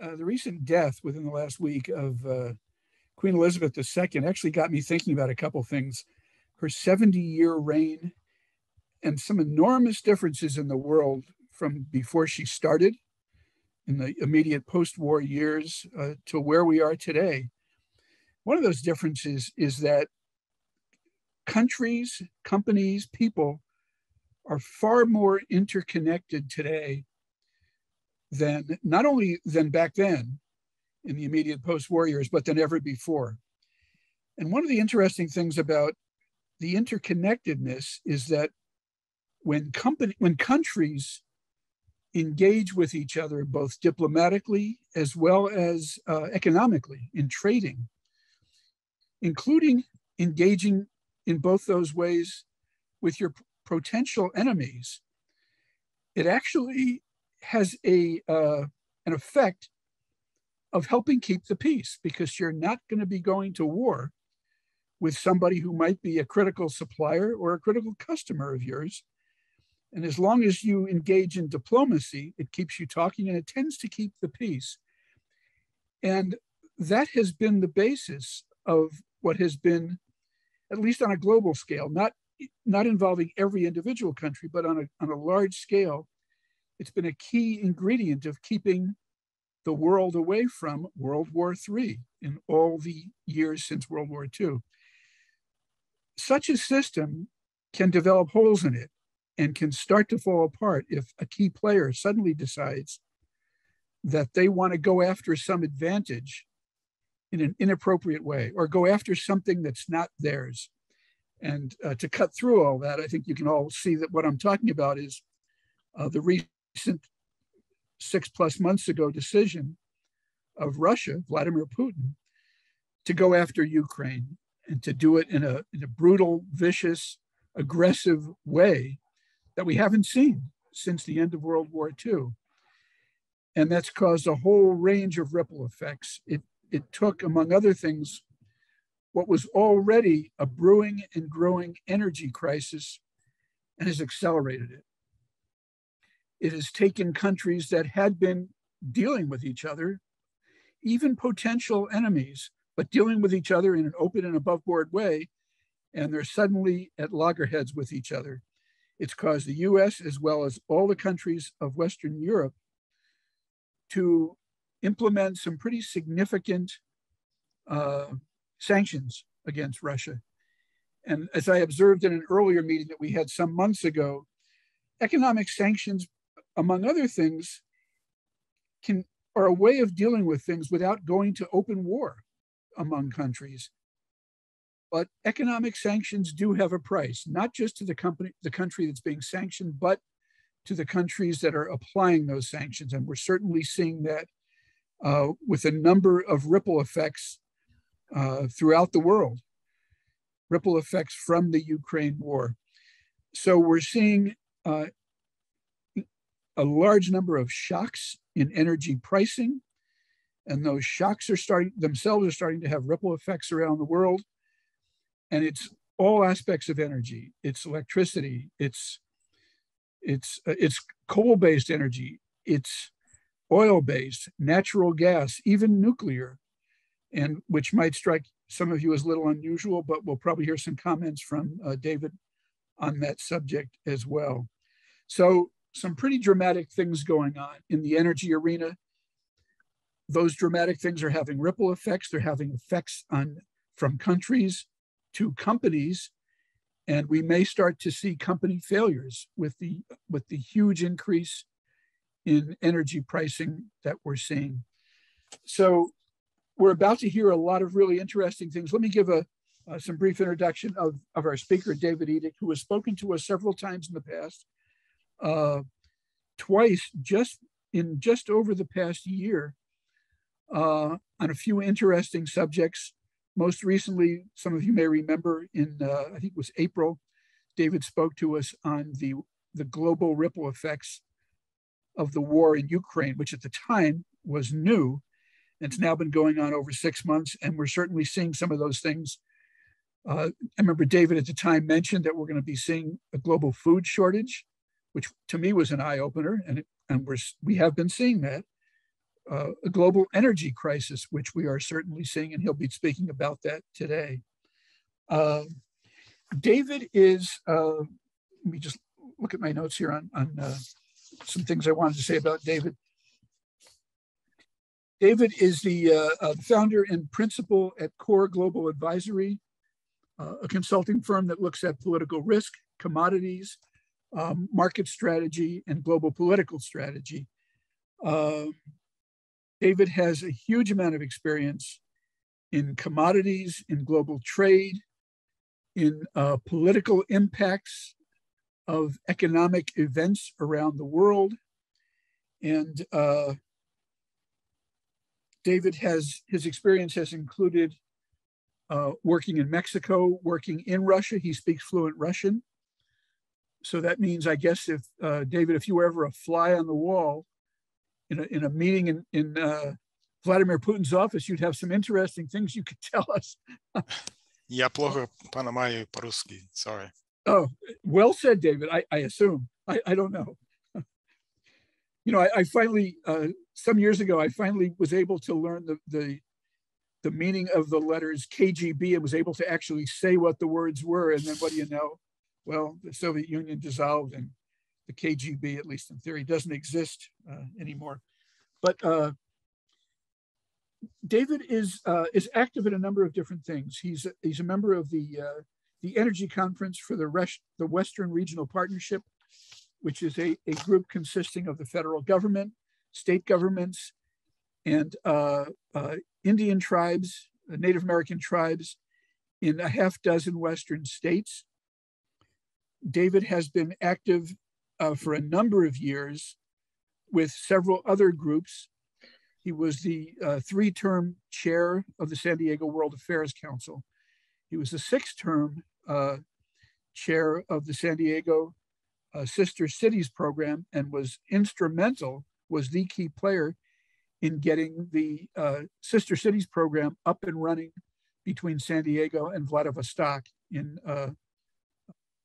uh, the recent death within the last week of uh, Queen Elizabeth II actually got me thinking about a couple things. Her 70 year reign and some enormous differences in the world from before she started in the immediate post war years uh, to where we are today. One of those differences is that countries, companies, people are far more interconnected today than not only than back then in the immediate post-war years, but than ever before. And one of the interesting things about the interconnectedness is that when company when countries engage with each other both diplomatically as well as uh, economically in trading, including engaging in both those ways with your potential enemies, it actually has a uh, an effect of helping keep the peace because you're not going to be going to war with somebody who might be a critical supplier or a critical customer of yours. And as long as you engage in diplomacy, it keeps you talking and it tends to keep the peace. And that has been the basis of what has been, at least on a global scale, not, not involving every individual country, but on a, on a large scale, it's been a key ingredient of keeping the world away from World War III in all the years since World War II. Such a system can develop holes in it and can start to fall apart if a key player suddenly decides that they want to go after some advantage in an inappropriate way or go after something that's not theirs. And uh, to cut through all that, I think you can all see that what I'm talking about is uh, the recent six plus months ago decision of Russia, Vladimir Putin, to go after Ukraine and to do it in a, in a brutal, vicious, aggressive way that we haven't seen since the end of World War II. And that's caused a whole range of ripple effects. It, it took, among other things, what was already a brewing and growing energy crisis and has accelerated it. It has taken countries that had been dealing with each other, even potential enemies, but dealing with each other in an open and above board way, and they're suddenly at loggerheads with each other. It's caused the US, as well as all the countries of Western Europe, to implement some pretty significant uh, sanctions against Russia. And as I observed in an earlier meeting that we had some months ago, economic sanctions, among other things, can are a way of dealing with things without going to open war among countries. But economic sanctions do have a price, not just to the company, the country that's being sanctioned, but to the countries that are applying those sanctions. And we're certainly seeing that uh, with a number of ripple effects uh, throughout the world, ripple effects from the Ukraine war. So we're seeing uh, a large number of shocks in energy pricing. And those shocks are starting themselves are starting to have ripple effects around the world and it's all aspects of energy. It's electricity. It's it's uh, it's coal-based energy. It's oil-based, natural gas, even nuclear, and which might strike some of you as a little unusual, but we'll probably hear some comments from uh, David on that subject as well. So some pretty dramatic things going on in the energy arena. Those dramatic things are having ripple effects. They're having effects on from countries to companies and we may start to see company failures with the with the huge increase in energy pricing that we're seeing so we're about to hear a lot of really interesting things let me give a uh, some brief introduction of, of our speaker david edick who has spoken to us several times in the past uh, twice just in just over the past year uh, on a few interesting subjects most recently, some of you may remember in, uh, I think it was April, David spoke to us on the, the global ripple effects of the war in Ukraine, which at the time was new. And it's now been going on over six months, and we're certainly seeing some of those things. Uh, I remember David at the time mentioned that we're going to be seeing a global food shortage, which to me was an eye opener, and, it, and we're, we have been seeing that uh, a global energy crisis, which we are certainly seeing, and he'll be speaking about that today. Uh, David is, uh, let me just look at my notes here on, on uh, some things I wanted to say about David. David is the uh, uh, founder and principal at Core Global Advisory, a consulting firm that looks at political risk, commodities, um, market strategy, and global political strategy. Uh, David has a huge amount of experience in commodities, in global trade, in uh, political impacts of economic events around the world. And uh, David has, his experience has included uh, working in Mexico, working in Russia. He speaks fluent Russian So that means, I guess, if uh, David, if you were ever a fly on the wall in a, in a meeting in, in uh, Vladimir Putin's office, you'd have some interesting things you could tell us. Я плохо понимаю по-русски. Sorry. Oh, well said, David. I, I assume. I, I don't know. you know, I, I finally, uh, some years ago, I finally was able to learn the, the, the meaning of the letters KGB and was able to actually say what the words were. And then what do you know? Well, the Soviet Union dissolved and the KGB, at least in theory, doesn't exist uh, anymore. But uh, David is uh, is active in a number of different things. He's he's a member of the uh, the Energy Conference for the rest, the Western Regional Partnership, which is a, a group consisting of the federal government, state governments, and uh, uh, Indian tribes, Native American tribes in a half dozen Western states. David has been active uh, for a number of years with several other groups he was the uh, three term chair of the San Diego World Affairs Council. He was the six term uh, chair of the San Diego uh, Sister Cities program and was instrumental, was the key player in getting the uh, Sister Cities program up and running between San Diego and Vladivostok in uh,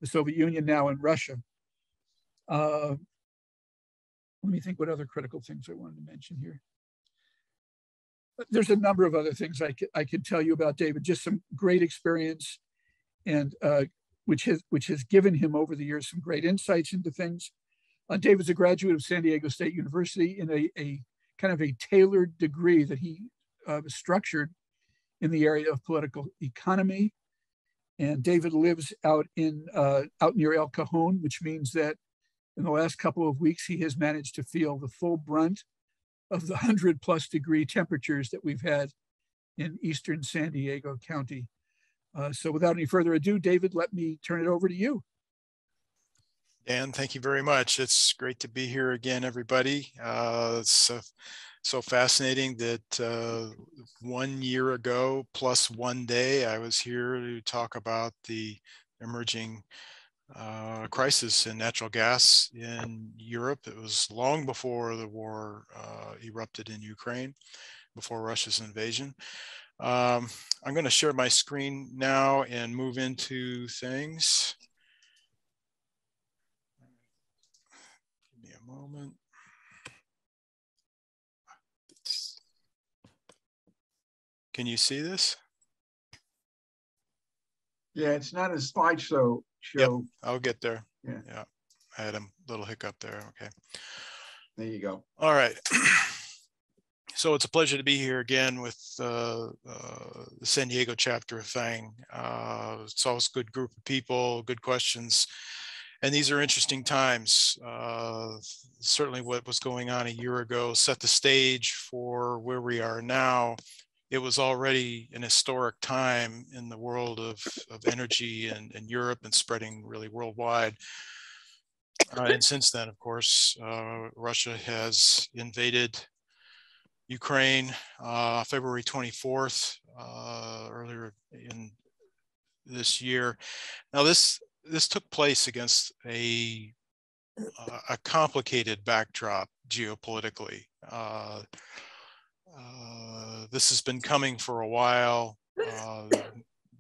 the Soviet Union, now in Russia. Uh, let me think what other critical things I wanted to mention here there's a number of other things I could, I could tell you about David, just some great experience and uh, which has which has given him over the years some great insights into things. Uh, David's a graduate of San Diego State University in a, a kind of a tailored degree that he uh, structured in the area of political economy. And David lives out in uh, out near El Cajon, which means that in the last couple of weeks he has managed to feel the full brunt of the 100 plus degree temperatures that we've had in eastern San Diego County. Uh, so without any further ado, David, let me turn it over to you. Dan, thank you very much. It's great to be here again, everybody. Uh, it's so, so fascinating that uh, one year ago, plus one day, I was here to talk about the emerging uh, crisis in natural gas in Europe. It was long before the war uh, erupted in Ukraine, before Russia's invasion. Um, I'm going to share my screen now and move into things. Give me a moment. Can you see this? Yeah, it's not a slideshow show. Yep, I'll get there. Yeah. Yeah. I had a little hiccup there. Okay. There you go. All right. so it's a pleasure to be here again with uh, uh, the San Diego chapter of FENG. Uh, it's always a good group of people, good questions. And these are interesting times. Uh, certainly, what was going on a year ago set the stage for where we are now it was already an historic time in the world of, of energy and, and Europe and spreading really worldwide. Uh, and since then, of course, uh, Russia has invaded Ukraine uh, February 24th, uh, earlier in this year. Now, this this took place against a a complicated backdrop geopolitically. Uh, this has been coming for a while. Uh,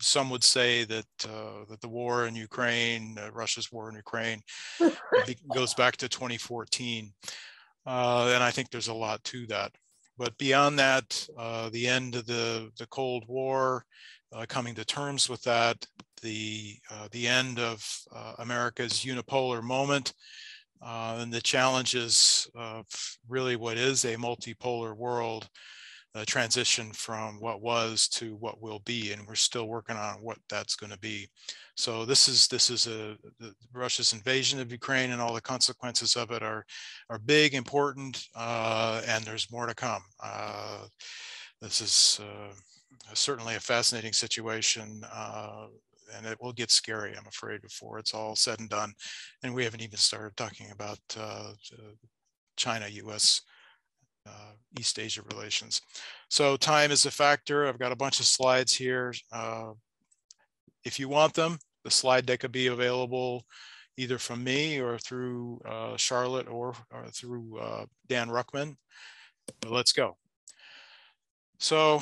some would say that uh, that the war in Ukraine, uh, Russia's war in Ukraine, goes back to 2014, uh, and I think there's a lot to that. but beyond that, uh, the end of the, the Cold War, uh, coming to terms with that, the, uh, the end of uh, America's unipolar moment, uh, and the challenges of really what is a multipolar world uh, transition from what was to what will be, and we're still working on what that's going to be. So this is this is a Russia's invasion of Ukraine and all the consequences of it are are big, important, uh, and there's more to come. Uh, this is uh, certainly a fascinating situation. And it will get scary, I'm afraid, before it's all said and done. And we haven't even started talking about uh, China, US uh, East Asia relations. So time is a factor. I've got a bunch of slides here. Uh, if you want them, the slide deck will be available either from me or through uh, Charlotte or, or through uh, Dan Ruckman. But let's go. So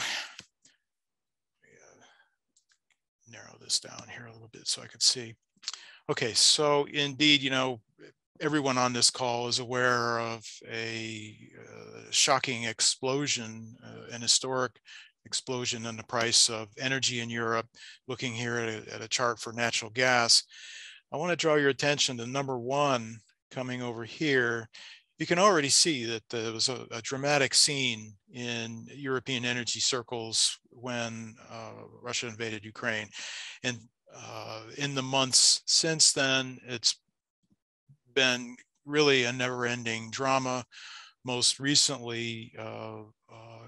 this down here a little bit so I could see. Okay, so indeed, you know, everyone on this call is aware of a uh, shocking explosion, uh, an historic explosion in the price of energy in Europe. Looking here at a, at a chart for natural gas, I want to draw your attention to number one coming over here. You can already see that there was a, a dramatic scene in European energy circles when uh, Russia invaded Ukraine. And uh, in the months since then, it's been really a never ending drama. Most recently, uh, uh,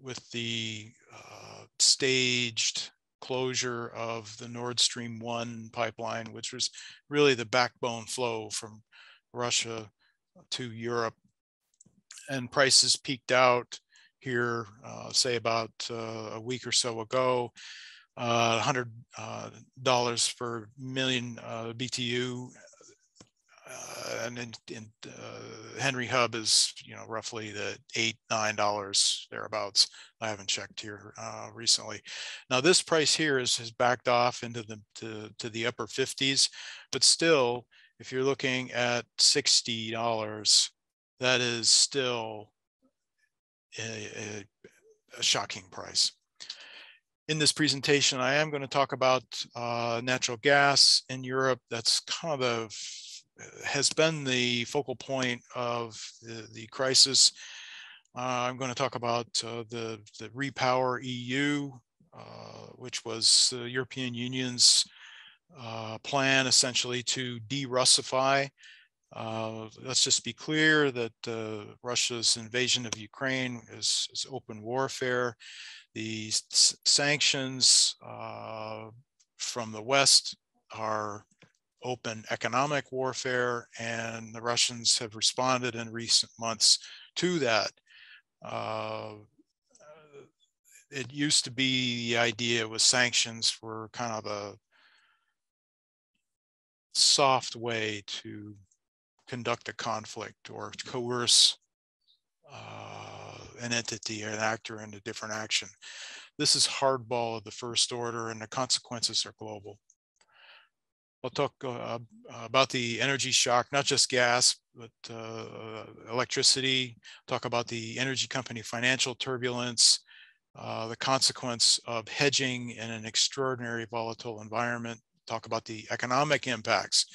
with the uh, staged closure of the Nord Stream 1 pipeline, which was really the backbone flow from Russia to Europe. And prices peaked out here, uh, say about uh, a week or so ago. Uh, $100 uh, per million BTU uh, and in, in uh, Henry Hub is you know roughly the eight nine dollars thereabouts. I haven't checked here uh, recently. Now this price here is has backed off into the to, to the upper 50s, but still, if you're looking at sixty dollars, that is still a, a, a, shocking price. In this presentation, I am going to talk about uh, natural gas in Europe. That's kind of the, has been the focal point of the, the crisis. Uh, I'm going to talk about uh, the, the Repower EU, uh, which was the European Union's uh, plan essentially to de-Russify. Uh, let's just be clear that uh, Russia's invasion of Ukraine is, is open warfare. The sanctions from the West are open economic warfare, and the Russians have responded in recent months to that. Uh, it used to be the idea with sanctions were kind of a soft way to conduct a conflict or coerce uh, an entity or an actor into different action. This is hardball of the first order and the consequences are global. I'll talk uh, about the energy shock, not just gas, but uh, electricity, talk about the energy company financial turbulence, uh, the consequence of hedging in an extraordinary volatile environment, talk about the economic impacts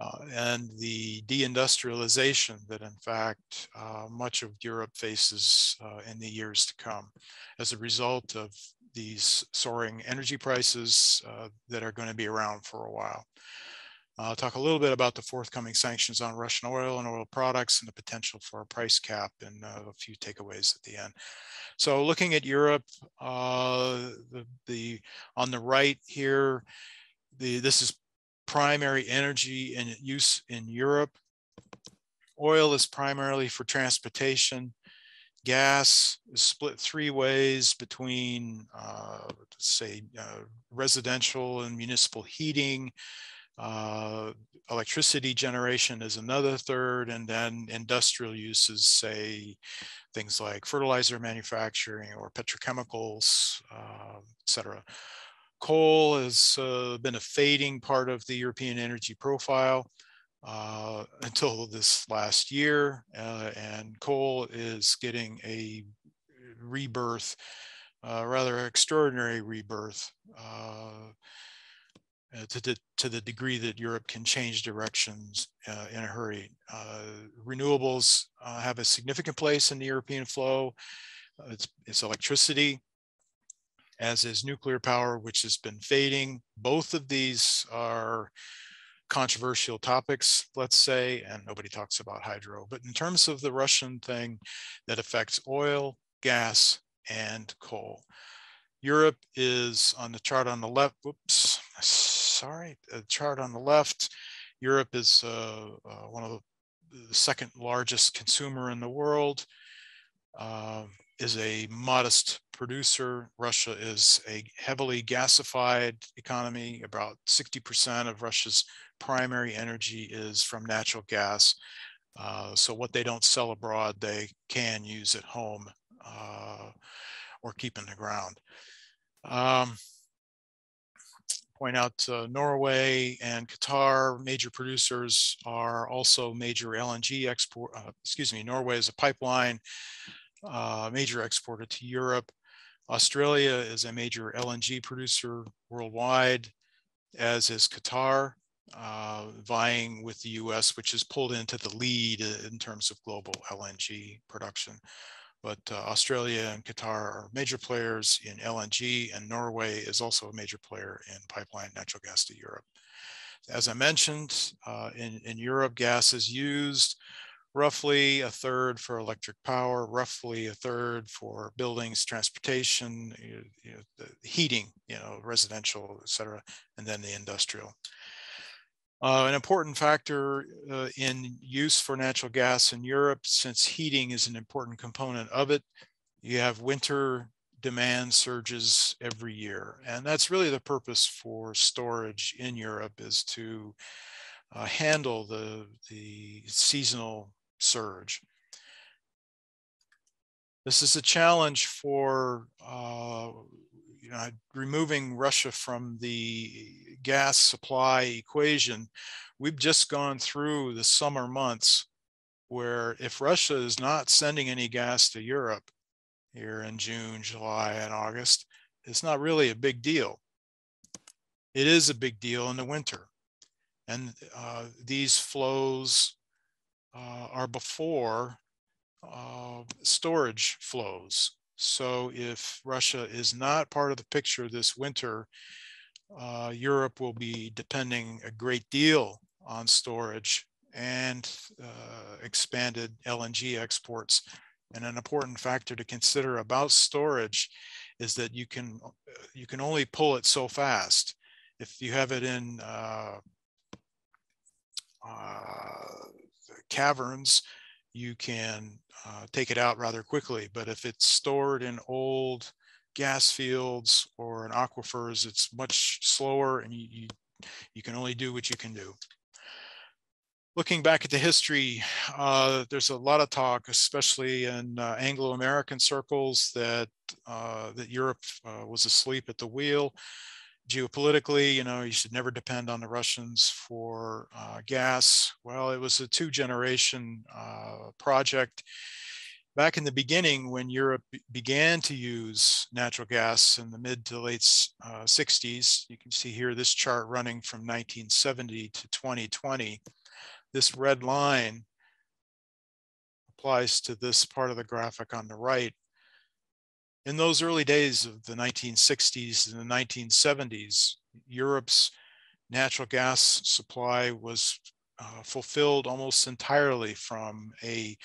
uh, and the deindustrialization that in fact uh, much of Europe faces uh, in the years to come as a result of these soaring energy prices uh, that are going to be around for a while. I'll talk a little bit about the forthcoming sanctions on Russian oil and oil products and the potential for a price cap and uh, a few takeaways at the end. So looking at Europe, uh, the, the, on the right here, the, this is primary energy and use in Europe. Oil is primarily for transportation gas is split three ways between, uh, say, uh, residential and municipal heating. Uh, electricity generation is another third, and then industrial uses, say, things like fertilizer manufacturing or petrochemicals, uh, et cetera. Coal has uh, been a fading part of the European energy profile. uh, until this last year. Uh, and coal is getting a rebirth, uh, rather extraordinary rebirth. Uh, uh, to, the, to the degree that Europe can change directions in a hurry. Renewables have a significant place in the European flow. It's, it's electricity, as is nuclear power, which has been fading. Both of these are controversial topics, let's say, and nobody talks about hydro. But in terms of the Russian thing that affects oil, gas, and coal, Europe is on the chart on the left. Whoops, sorry, the chart on the left. Europe is uh, uh, one of the, the, second largest consumer in the world. Uh, is a modest producer. Russia is a heavily gasified economy. About 60% of Russia's primary energy is from natural gas. Uh, so what they don't sell abroad, they can use at home uh, or keep in the ground. Um, point out uh, Norway and Qatar, major producers, are also major LNG export. Uh, excuse me, Norway is a pipeline, uh, major exporter to Europe. Australia is a major LNG producer worldwide, as is Qatar, uh, vying with the US, which is pulled into the lead in terms of global LNG production but uh, Australia and Qatar are major players in LNG, and Norway is also a major player in pipeline natural gas to Europe. As I mentioned, uh, in, in Europe, gas is used roughly a third for electric power, roughly a third for buildings, transportation, you, you know, heating, you know, residential, et cetera, and then the industrial. Uh, an important factor uh, in use for natural gas in Europe, since heating is an important component of it, you have winter demand surges every year. And that's really the purpose for storage in Europe is to uh, handle the, the seasonal surge. This is a challenge for uh, you know, removing Russia from the gas supply equation, we've just gone through the summer months where if Russia is not sending any gas to Europe here in June, July, and August, it's not really a big deal. It is a big deal in the winter. And uh, these flows uh, are before uh, storage flows. So if Russia is not part of the picture this winter, uh, Europe will be depending a great deal on storage and uh, expanded LNG exports. And an important factor to consider about storage is that you can you can only pull it so fast. If you have it in uh, uh caverns, you can uh, take it out rather quickly. But if it's stored in old gas fields or in aquifers, it's much slower and you, you, you can only do what you can do. Looking back at the history, uh, there's a lot of talk, especially in uh, Anglo-American circles, that uh, that Europe uh, was asleep at the wheel geopolitically, you know, you should never depend on the Russians for uh, gas. Well, it was a two generation uh, project. Back in the beginning, when Europe began to use natural gas in the mid to late uh, 60s, you can see here this chart running from 1970 to 2020. This red line applies to this part of the graphic on the right in those early days of the 1960s and the 1970s, Europe's natural gas supply was uh, fulfilled almost entirely from a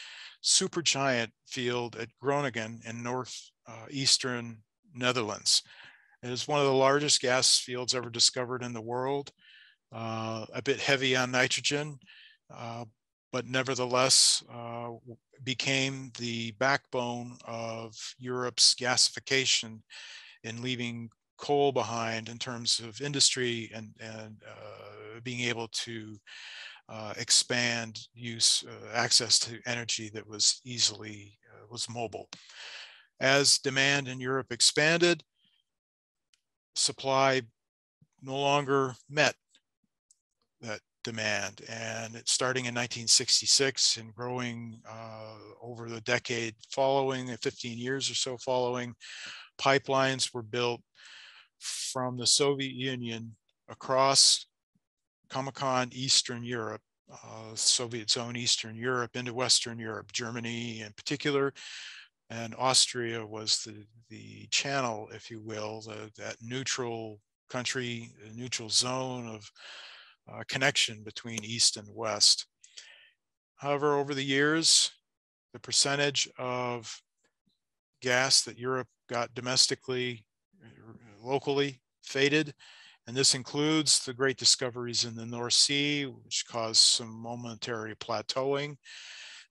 supergiant field at Groningen in northeastern uh, Netherlands. It is one of the largest gas fields ever discovered in the world, uh, a bit heavy on nitrogen, uh, but nevertheless uh, became the backbone of Europe's gasification in leaving coal behind in terms of industry and, and uh, being able to uh, expand use uh, access to energy that was easily uh, was mobile. As demand in Europe expanded, supply no longer met that demand. And it, starting in 1966 and growing uh, over the decade following, 15 years or so following, pipelines were built from the Soviet Union across Comecon Eastern Europe, uh, Soviet zone Eastern Europe into Western Europe, Germany in particular, and Austria was the, the channel, if you will, the, that neutral country, neutral zone of uh, connection between East and West. However, over the years, the percentage of gas that Europe got domestically, locally, faded. And this includes the great discoveries in the North Sea, which caused some momentary plateauing.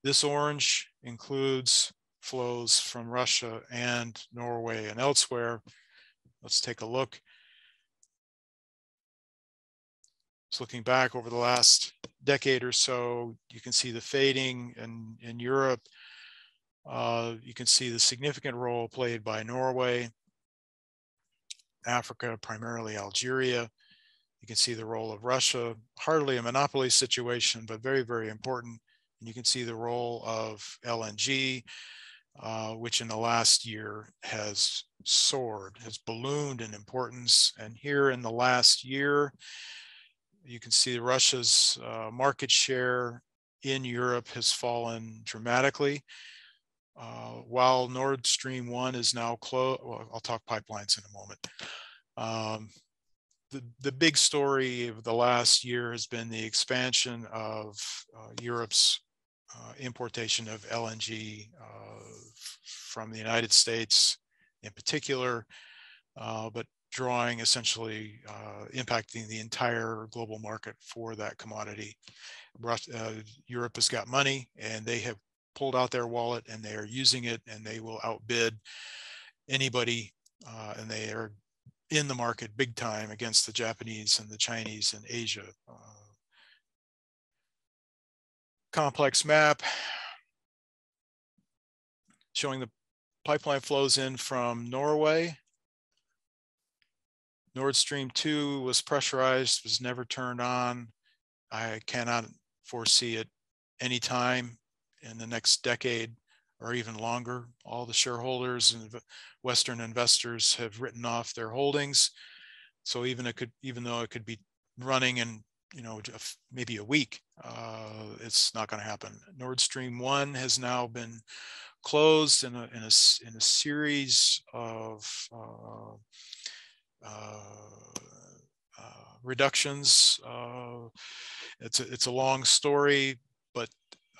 This orange includes flows from Russia and Norway and elsewhere. Let's take a look. Just looking back over the last decade or so, you can see the fading in, in Europe. Uh, you can see the significant role played by Norway, Africa, primarily Algeria. You can see the role of Russia, hardly a monopoly situation, but very, very important. And you can see the role of LNG, uh, which in the last year has soared, has ballooned in importance. And here in the last year, you can see Russia's uh, market share in Europe has fallen dramatically. Uh, while Nord Stream 1 is now closed, well, I'll talk pipelines in a moment. Um, the, the big story of the last year has been the expansion of uh, Europe's uh, importation of LNG uh, from the United States in particular, uh, but drawing essentially uh, impacting the entire global market for that commodity. Uh, Europe has got money and they have pulled out their wallet and they are using it and they will outbid anybody uh, and they are in the market big time against the Japanese and the Chinese and Asia. Uh, complex map showing the pipeline flows in from Norway Nord Stream 2 was pressurized, was never turned on. I cannot foresee it any time in the next decade or even longer. All the shareholders and Western investors have written off their holdings. So even it could, even though it could be running in, you know, maybe a week, uh, it's not going to happen. Nord Stream 1 has now been closed in a, in a, in a series of uh, reductions. Uh, it's a, it's a long story, but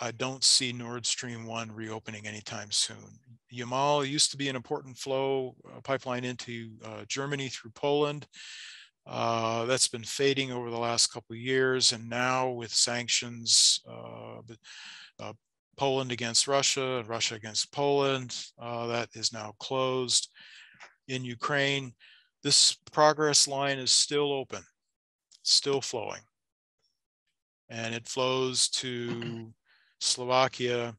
I don't see Nord Stream 1 reopening anytime soon. Yamal used to be an important flow uh, pipeline into uh, Germany through Poland. Uh, that's been fading over the last couple of years. And now with sanctions, Poland against Russia and Russia against Poland, that is now closed. In Ukraine, this progress line is still open, still flowing. And it flows to Slovakia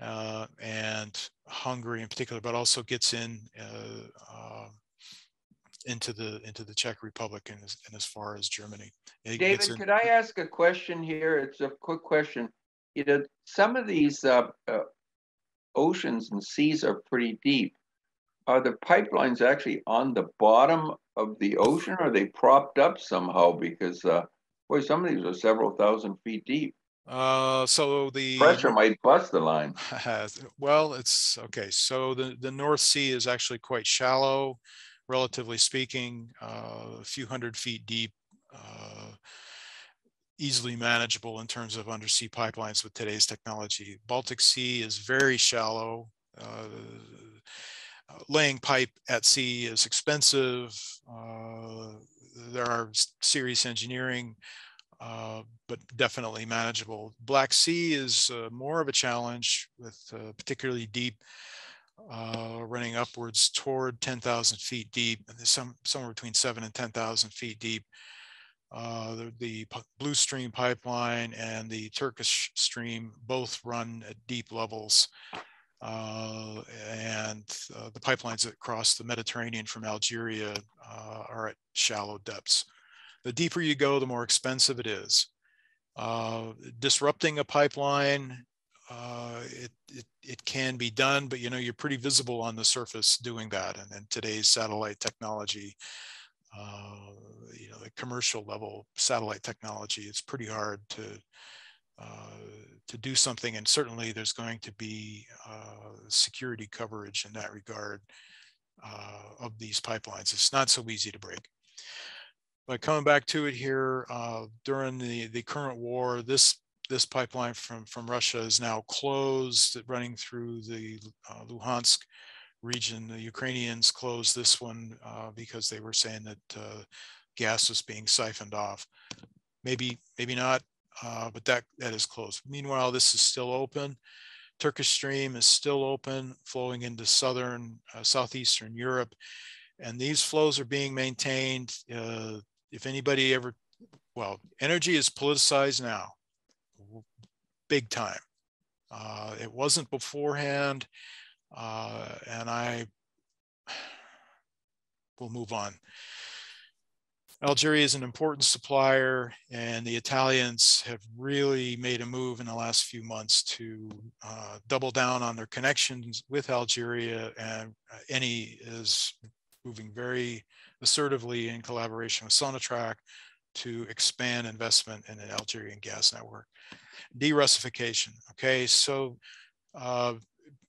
uh, and Hungary in particular, but also gets in uh, uh, into the into the Czech Republic and as, and as far as Germany. It David, could I ask a question here? It's a quick question. You know, some of these uh, uh, oceans and seas are pretty deep are the pipelines actually on the bottom of the ocean? Or are they propped up somehow? Because uh, boy, some of these are several thousand feet deep. Uh, so the pressure might bust the line. well, it's okay. So the the North Sea is actually quite shallow, relatively speaking, uh, a few hundred feet deep. Uh, easily manageable in terms of undersea pipelines with today's technology. Baltic Sea is very shallow. Uh, laying pipe at sea is expensive. Uh, there are serious engineering, uh, but definitely manageable. Black Sea is uh, more of a challenge with uh, particularly deep, uh, running upwards toward 10,000 feet deep, and some somewhere between seven and 10,000 feet deep. The, the, Blue Stream pipeline and the Turkish Stream both run at deep levels. Uh, and uh, the pipelines that cross the Mediterranean from Algeria uh, are at shallow depths. The deeper you go, the more expensive it is. Uh, disrupting a pipeline, uh, it, it, it can be done, but you know, you're pretty visible on the surface doing that. And in today's satellite technology, uh, you know, the commercial level satellite technology, it's pretty hard to to do something. And certainly there's going to be uh, security coverage in that regard uh, of these pipelines. It's not so easy to break. But coming back to it here, uh, during the, the current war, this this pipeline from, from Russia is now closed, running through the uh, Luhansk region. The Ukrainians closed this one uh, because they were saying that uh, gas was being siphoned off. Maybe, maybe not, uh, but that, that is closed. Meanwhile, this is still open. Turkish Stream is still open, flowing into southern, uh, southeastern Europe. And these flows are being maintained. Uh, if anybody ever, well, energy is politicized now, big time. Uh, it wasn't beforehand. Uh, and I will move on. Algeria is an important supplier, and the Italians have really made a move in the last few months to uh, double down on their connections with Algeria. And uh, Eni is moving very assertively in collaboration with Sonatrach to expand investment in an Algerian gas network. De-Russification. Okay, so uh,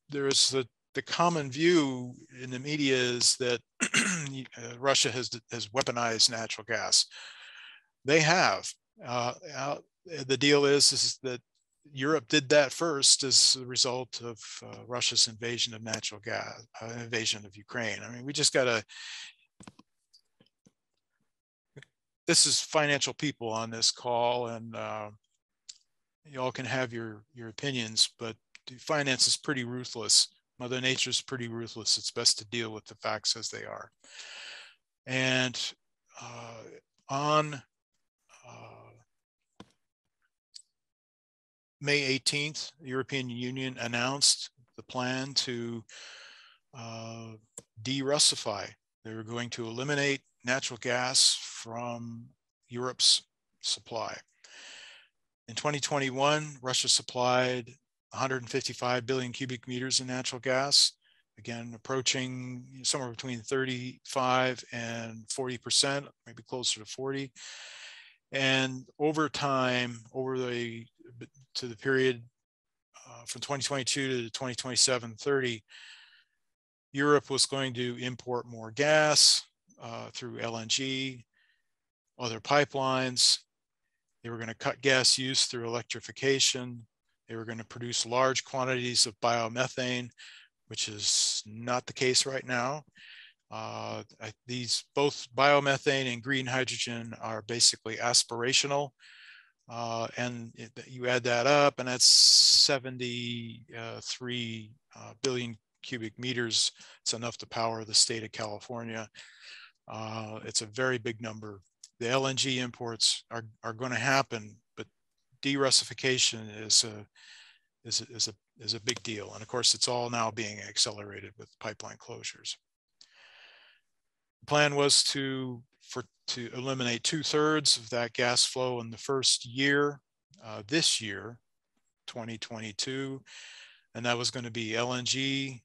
there is the the common view in the media is that uh, Russia has has weaponized natural gas. They have. Uh, uh, the deal is, is that Europe did that first as a result of uh, Russia's invasion of natural gas, uh, invasion of Ukraine. I mean, we just got to. This is financial people on this call, and uh, you all can have your your opinions, but finance is pretty ruthless Mother Nature is pretty ruthless. It's best to deal with the facts as they are. And uh, on uh, May 18th, the European Union announced the plan to uh, de-Russify. They were going to eliminate natural gas from Europe's supply. In 2021, Russia supplied 155 billion cubic meters of natural gas, again, approaching somewhere between 35 and 40%, maybe closer to 40. And over time, over the to the period uh, from 2022 to 2027, 30, Europe was going to import more gas uh, through LNG, other pipelines. They were going to cut gas use through electrification, they were going to produce large quantities of biomethane, which is not the case right now. Uh, these both biomethane and green hydrogen are basically aspirational. Uh, and it, you add that up, and that's 73 uh, billion cubic meters. It's enough to power the state of California. Uh, it's a very big number. The LNG imports are, are going to happen, de-Russification is a, is, a, is, a, is a big deal. And of course, it's all now being accelerated with pipeline closures. The plan was to, for, to eliminate two thirds of that gas flow in the first year, uh, this year, 2022. And that was going to be LNG,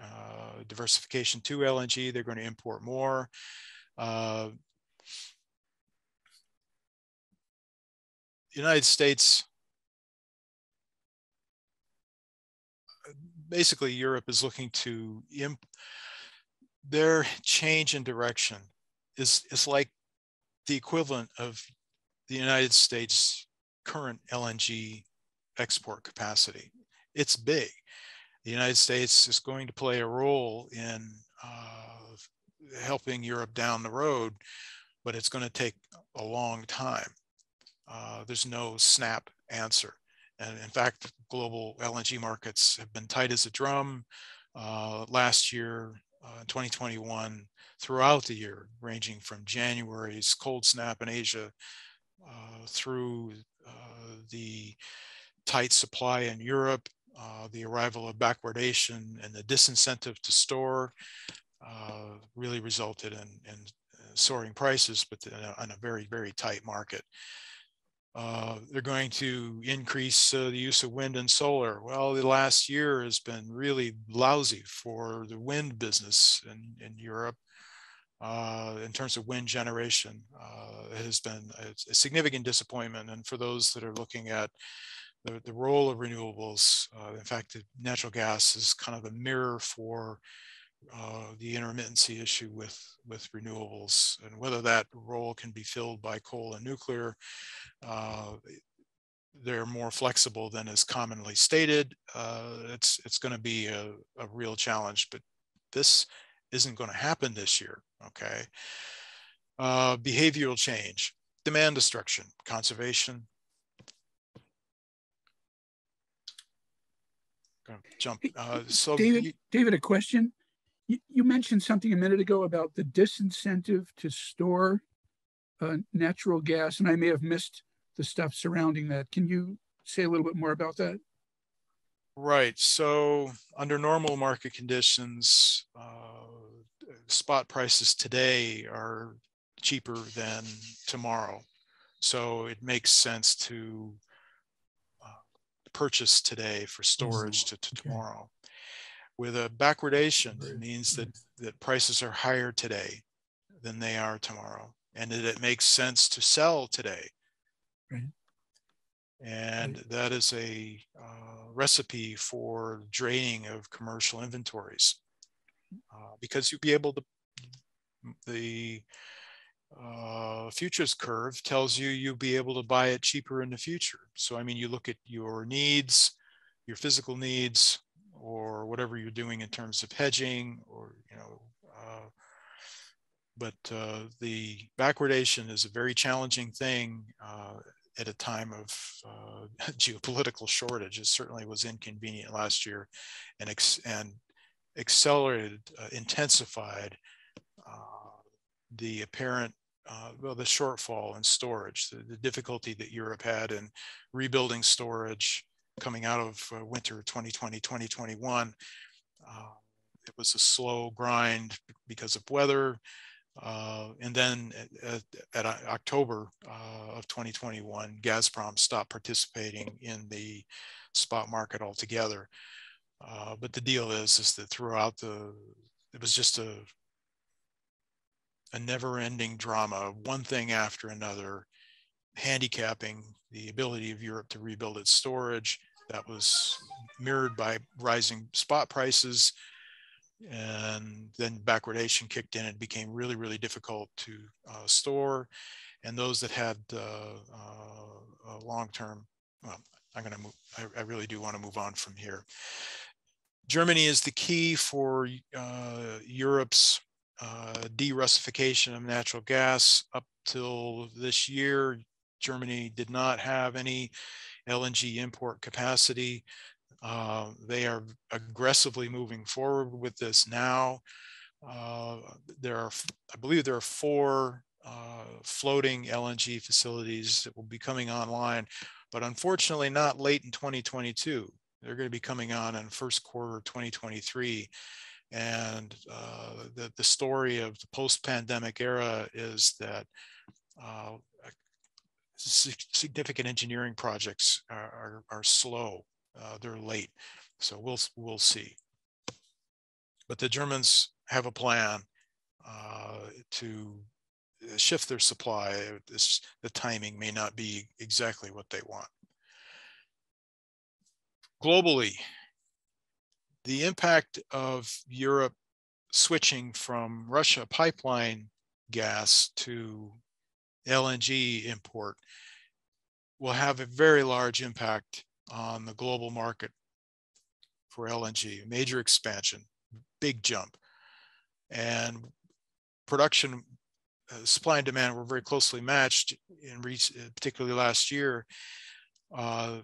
uh, diversification to LNG. They're going to import more. Uh, United States, basically Europe is looking to imp, their change in direction is, is like the equivalent of the United States current LNG export capacity. It's big. The United States is going to play a role in uh, helping Europe down the road, but it's going to take a long time. Uh, there's no snap answer. And in fact, global LNG markets have been tight as a drum uh, last year, uh, 2021, throughout the year, ranging from January's cold snap in Asia uh, through uh, the tight supply in Europe, the arrival of backwardation and the disincentive to store really resulted in, in soaring prices, but in a, a very, very tight market. Uh, they're going to increase uh, the use of wind and solar. Well, the last year has been really lousy for the wind business in, in Europe. Uh, in terms of wind generation, uh, has been a, a, significant disappointment. And for those that are looking at the, the role of renewables, uh, in fact, natural gas is kind of a mirror for uh, the intermittency issue with, with renewables and whether that role can be filled by coal and nuclear. Uh, they're more flexible than is commonly stated. Uh, it's it's going to be a, a real challenge, but this isn't going to happen this year. Okay. Uh, behavioral change, demand destruction, conservation. Jump. Uh, so David, you, David, a question. You, you, mentioned something a minute ago about the disincentive to store uh, natural gas, and I may have missed the stuff surrounding that. Can you say a little bit more about that? Right. So, under normal market conditions, uh, spot prices today are cheaper than tomorrow. So, it makes sense to uh, purchase today for storage to, to okay. tomorrow. With a backwardation, it means that, that prices are higher today than they are tomorrow, and that it makes sense to sell today Right. And right. that is a uh, recipe for draining of commercial inventories uh, because you'll be able to, the uh, futures curve tells you you'll be able to buy it cheaper in the future. So, I mean, you look at your needs, your physical needs, or whatever you're doing in terms of hedging or, you know, uh, but uh, the backwardation is a very challenging thing uh, at a time of uh, geopolitical shortage. It certainly was inconvenient last year and, ex- and accelerated, uh, intensified uh, the apparent, uh, well, the shortfall in storage, the, the, difficulty that Europe had in rebuilding storage coming out of uh, winter 2020, 2021. it was a slow grind because of weather. Uh, and then at, at, at October uh, of 2021, Gazprom stopped participating in the spot market altogether. Uh, but the deal is, is that throughout the, it was just a, a never-ending drama, one thing after another, handicapping the ability of Europe to rebuild its storage. That was mirrored by rising spot prices, and then backwardation kicked in and became really really difficult to uh, store. And those that had uh, uh, long term well i'm going to move I, I, really do want to move on from here. Germany is the key for uh, europe's uh, de-russification of natural gas. Up till this year germany did not have any lng import capacity uh, they are aggressively moving forward with this now. Uh, there are, I believe there are four uh, floating LNG facilities that will be coming online, but unfortunately not late in 2022. They're going to be coming on in first quarter 2023. And uh, the, the story of the post-pandemic era is that uh, significant engineering projects are, are, are slow uh, they're late, so we'll we'll see. But the Germans have a plan uh, to shift their supply. This, the timing may not be exactly what they want. Globally, the impact of Europe switching from Russia pipeline gas to LNG import will have a very large impact on the global market for LNG, major expansion, big jump. And production, uh, supply and demand were very closely matched in uh, particularly last year. Uh,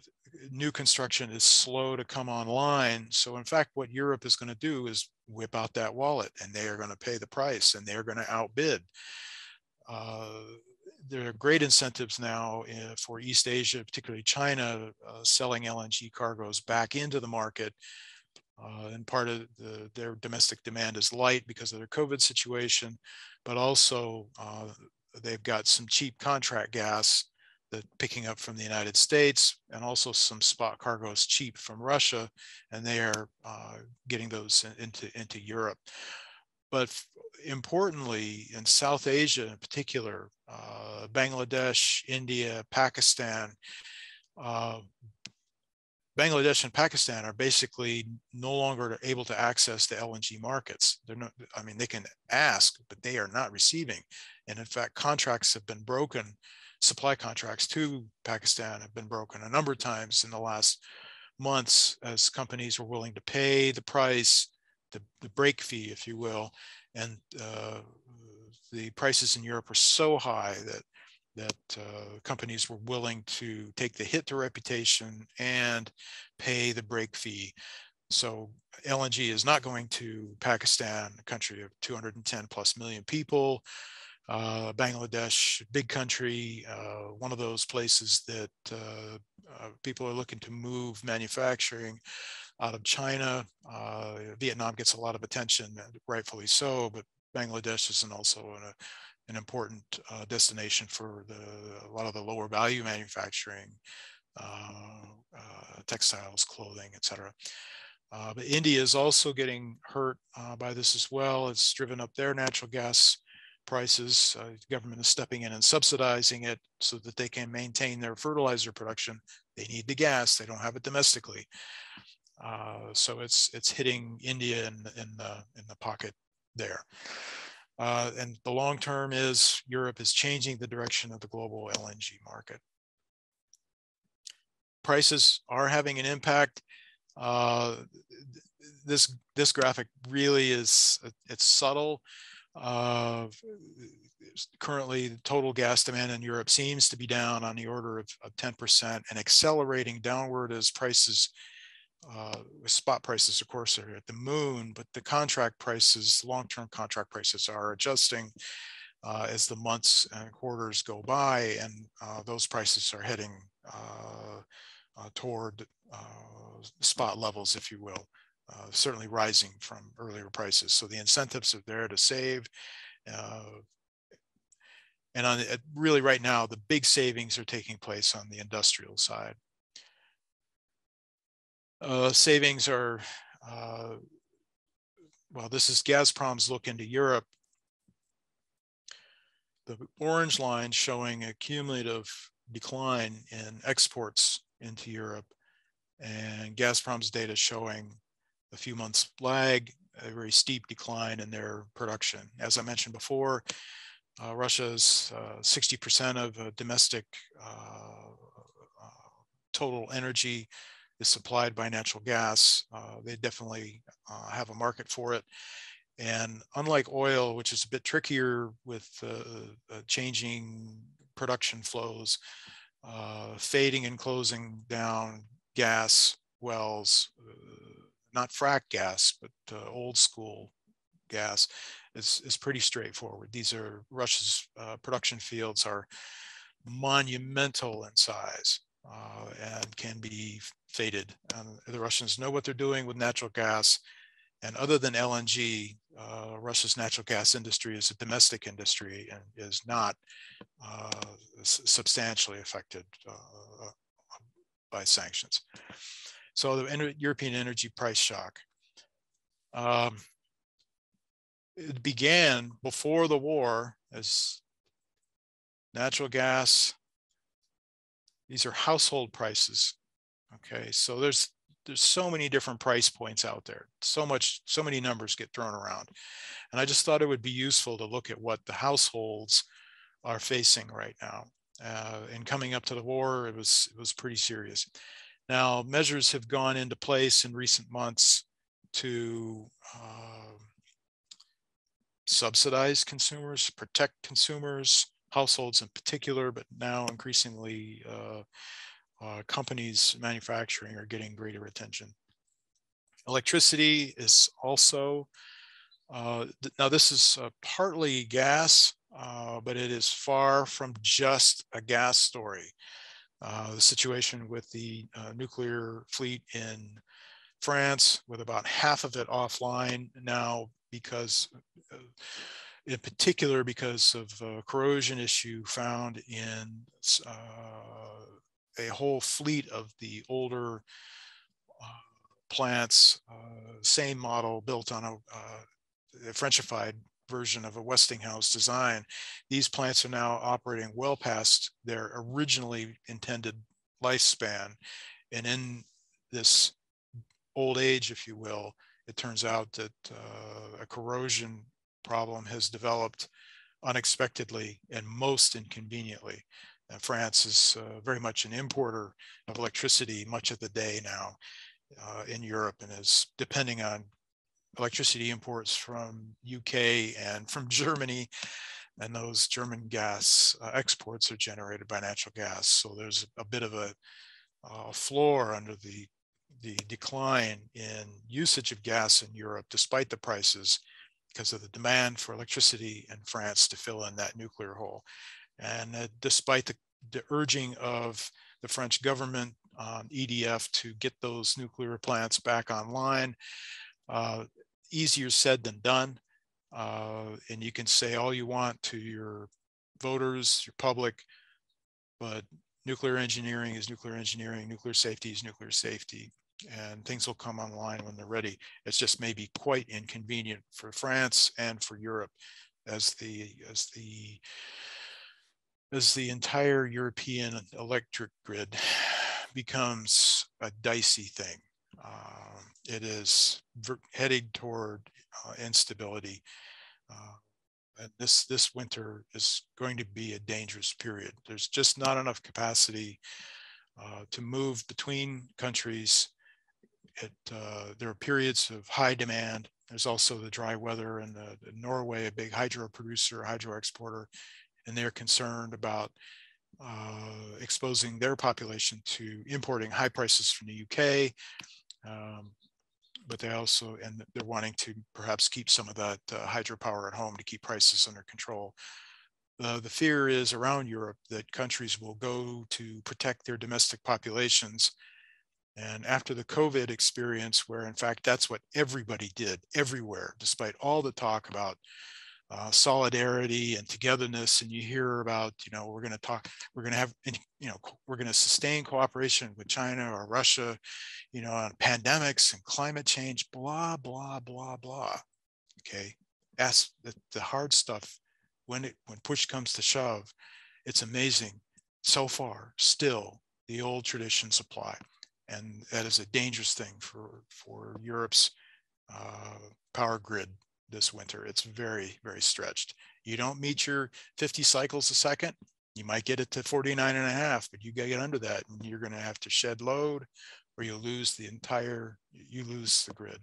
new construction is slow to come online. So in fact, what Europe is going to do is whip out that wallet and they are going to pay the price and they're going to outbid. Uh, there are great incentives now uh, for East Asia, particularly China, uh, selling LNG cargoes back into the market. Uh, and part of the, their domestic demand is light because of their COVID situation, but also uh, they've got some cheap contract gas that picking up from the United States and also some spot cargoes cheap from Russia, and they are uh, getting those into, into Europe. But importantly, in South Asia in particular, uh, Bangladesh, India, Pakistan, uh, Bangladesh and Pakistan are basically no longer able to access the LNG markets. They're not, I mean, they can ask, but they are not receiving. And in fact, contracts have been broken supply contracts to Pakistan have been broken a number of times in the last months as companies were willing to pay the price, the, the break fee, if you will. And uh, the prices in Europe were so high that that uh, companies were willing to take the hit to reputation and pay the break fee. So LNG is not going to Pakistan, a country of 210 plus million people uh, Bangladesh, big country, uh, one of those places that uh, uh people are looking to move manufacturing out of China. Uh, Vietnam gets a lot of attention, rightfully so, but Bangladesh is also an, an important uh, destination for the, a lot of the lower value manufacturing, textiles, clothing, etc. Uh, but India is also getting hurt uh, by this as well. It's driven up their natural gas prices. Uh, the government is stepping in and subsidizing it so that they can maintain their fertilizer production. They need the gas; they don't have it domestically. Uh, so it's it's hitting India in, in the in the pocket there. Uh, and the long term is Europe is changing the direction of the global LNG market. Prices are having an impact. Uh, this this graphic really is it's subtle uh, currently, the total gas demand in Europe seems to be down on the order of, of 10% and accelerating downward as prices, uh, spot prices, of course, are at the moon, but the contract prices, long-term contract prices are adjusting uh, as the months and quarters go by, and uh, those prices are heading uh, uh, toward spot levels, if you will uh, certainly rising from earlier prices. So the incentives are there to save. Uh, and on really right now, the big savings are taking place on the industrial side. Uh, savings are, uh, well, this is Gazprom's look into Europe. The orange line showing a cumulative decline in exports into Europe and Gazprom's data showing a few months lag, a very steep decline in their production. As I mentioned before, uh, Russia's 60% uh, of uh, domestic total energy is supplied by natural gas. Uh, they definitely uh, have a market for it. And unlike oil, which is a bit trickier with uh, changing production flows, fading and closing down gas wells, not frac gas, but uh, old school gas is, is pretty straightforward. These are Russia's uh, production fields are monumental in size uh, and can be faded. Um, the Russians know what they're doing with natural gas. And other than LNG, uh, Russia's natural gas industry is a domestic industry and is not uh, substantially affected uh, by sanctions. So the European energy price shock. Um, it began before the war as natural gas. These are household prices. Okay, so there's there's so many different price points out there. So much, so many numbers get thrown around, and I just thought it would be useful to look at what the households are facing right now. Uh, and coming up to the war, it was it was pretty serious. Now, measures have gone into place in recent months to uh, subsidize consumers, protect consumers, households in particular, but now increasingly uh, uh, companies manufacturing are getting greater attention. Electricity is also, uh, th now this is partly gas, but it is far from just a gas story. Uh, the situation with the uh, nuclear fleet in France, with about half of it offline now because, in particular, because of a corrosion issue found in uh, a whole fleet of the older uh, plants, uh, same model built on a, uh, a Frenchified version of a Westinghouse design. These plants are now operating well past their originally intended lifespan. And in this old age, if you will, it turns out that uh, a corrosion problem has developed unexpectedly and most inconveniently. Uh, France is uh, very much an importer of electricity much of the day now uh, in Europe and is depending on electricity imports from UK and from Germany. And those German gas uh, exports are generated by natural gas. So there's a bit of a, floor under the the decline in usage of gas in Europe, despite the prices, because of the demand for electricity in France to fill in that nuclear hole. And uh, despite the, the, urging of the French government, um, EDF, to get those nuclear plants back online, uh, easier said than done. Uh, and you can say all you want to your voters, your public, but nuclear engineering is nuclear engineering, nuclear safety is nuclear safety and things will come online when they're ready. It's just maybe quite inconvenient for France and for Europe as the as the as the entire European electric grid becomes a dicey thing. Uh, it is heading toward uh, instability. Uh, and this this winter is going to be a dangerous period. There's just not enough capacity uh, to move between countries it, uh, there are periods of high demand. There's also the dry weather and the, the Norway, a big hydro producer, hydro exporter, and they're concerned about uh, exposing their population to importing high prices from the UK. Um, but they also, and they're wanting to perhaps keep some of that uh, hydropower at home to keep prices under control. Uh, the fear is around Europe that countries will go to protect their domestic populations and after the COVID experience, where in fact that's what everybody did everywhere, despite all the talk about uh, solidarity and togetherness, and you hear about, you know, we're going to talk, we're going to have, you know, we're going to sustain cooperation with China or Russia, you know, on pandemics and climate change, blah, blah, blah, blah. Okay. Ask the, the hard stuff when it, when push comes to shove, it's amazing. So far, still, the old traditions apply and that is a dangerous thing for for Europe's uh, power grid this winter. It's very very stretched. You don't meet your 50 cycles a second, you might get it to 49 and a half, but you get under that, and you're going to have to shed load, or you lose the entire you lose the grid.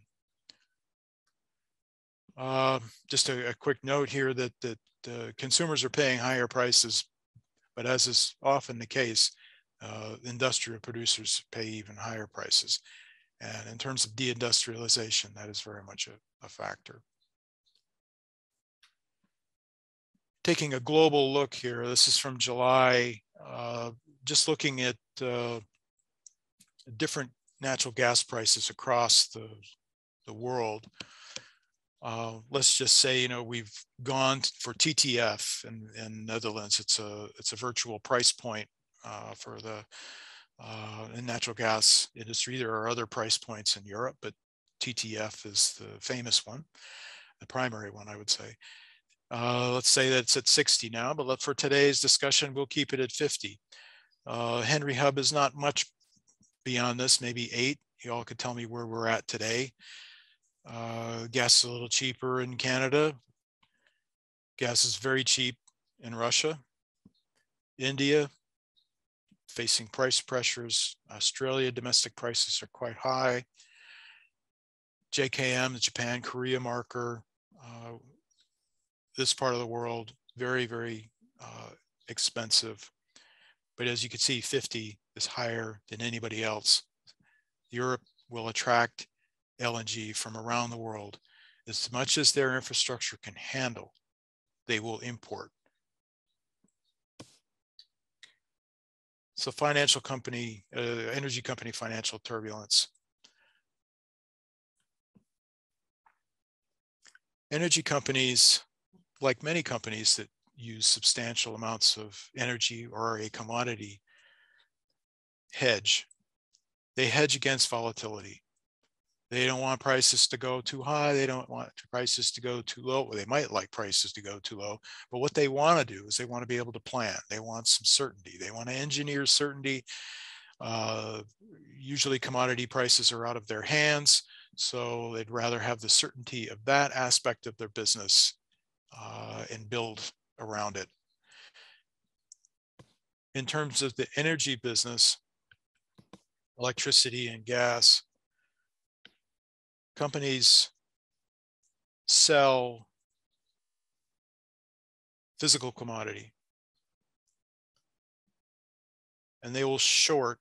Uh, just a, a, quick note here that that uh, consumers are paying higher prices, but as is often the case, uh, industrial producers pay even higher prices. And in terms of deindustrialization, that is very much a, a factor. Taking a global look here, this is from July, uh, just looking at uh, different natural gas prices across the, the world. Uh, let's just say, you know, we've gone for TTF in, in Netherlands. It's a it's a virtual price point uh, for the uh, natural gas industry. There are other price points in Europe, but TTF is the famous one, the primary one, I would say. Uh, let's say that it's at 60 now, but for today's discussion, we'll keep it at 50. Uh, Henry Hub is not much beyond this, maybe eight. You all could tell me where we're at today. Uh, gas is a little cheaper in Canada. Gas is very cheap in Russia. India, facing price pressures. Australia domestic prices are quite high. JKM, the Japan Korea marker, uh, this part of the world, very, very uh, expensive. But as you can see, 50 is higher than anybody else. Europe will attract LNG from around the world. As much as their infrastructure can handle, they will import. So financial company, uh, energy company financial turbulence. Energy companies, like many companies that use substantial amounts of energy or a commodity, hedge. They hedge against volatility. They don't want prices to go too high. They don't want prices to go too low. Well, they might like prices to go too low, but what they want to do is they want to be able to plan. They want some certainty. They want to engineer certainty. Uh, usually commodity prices are out of their hands. So they'd rather have the certainty of that aspect of their business uh, and build around it. In terms of the energy business, electricity and gas, companies sell physical commodity. And they will short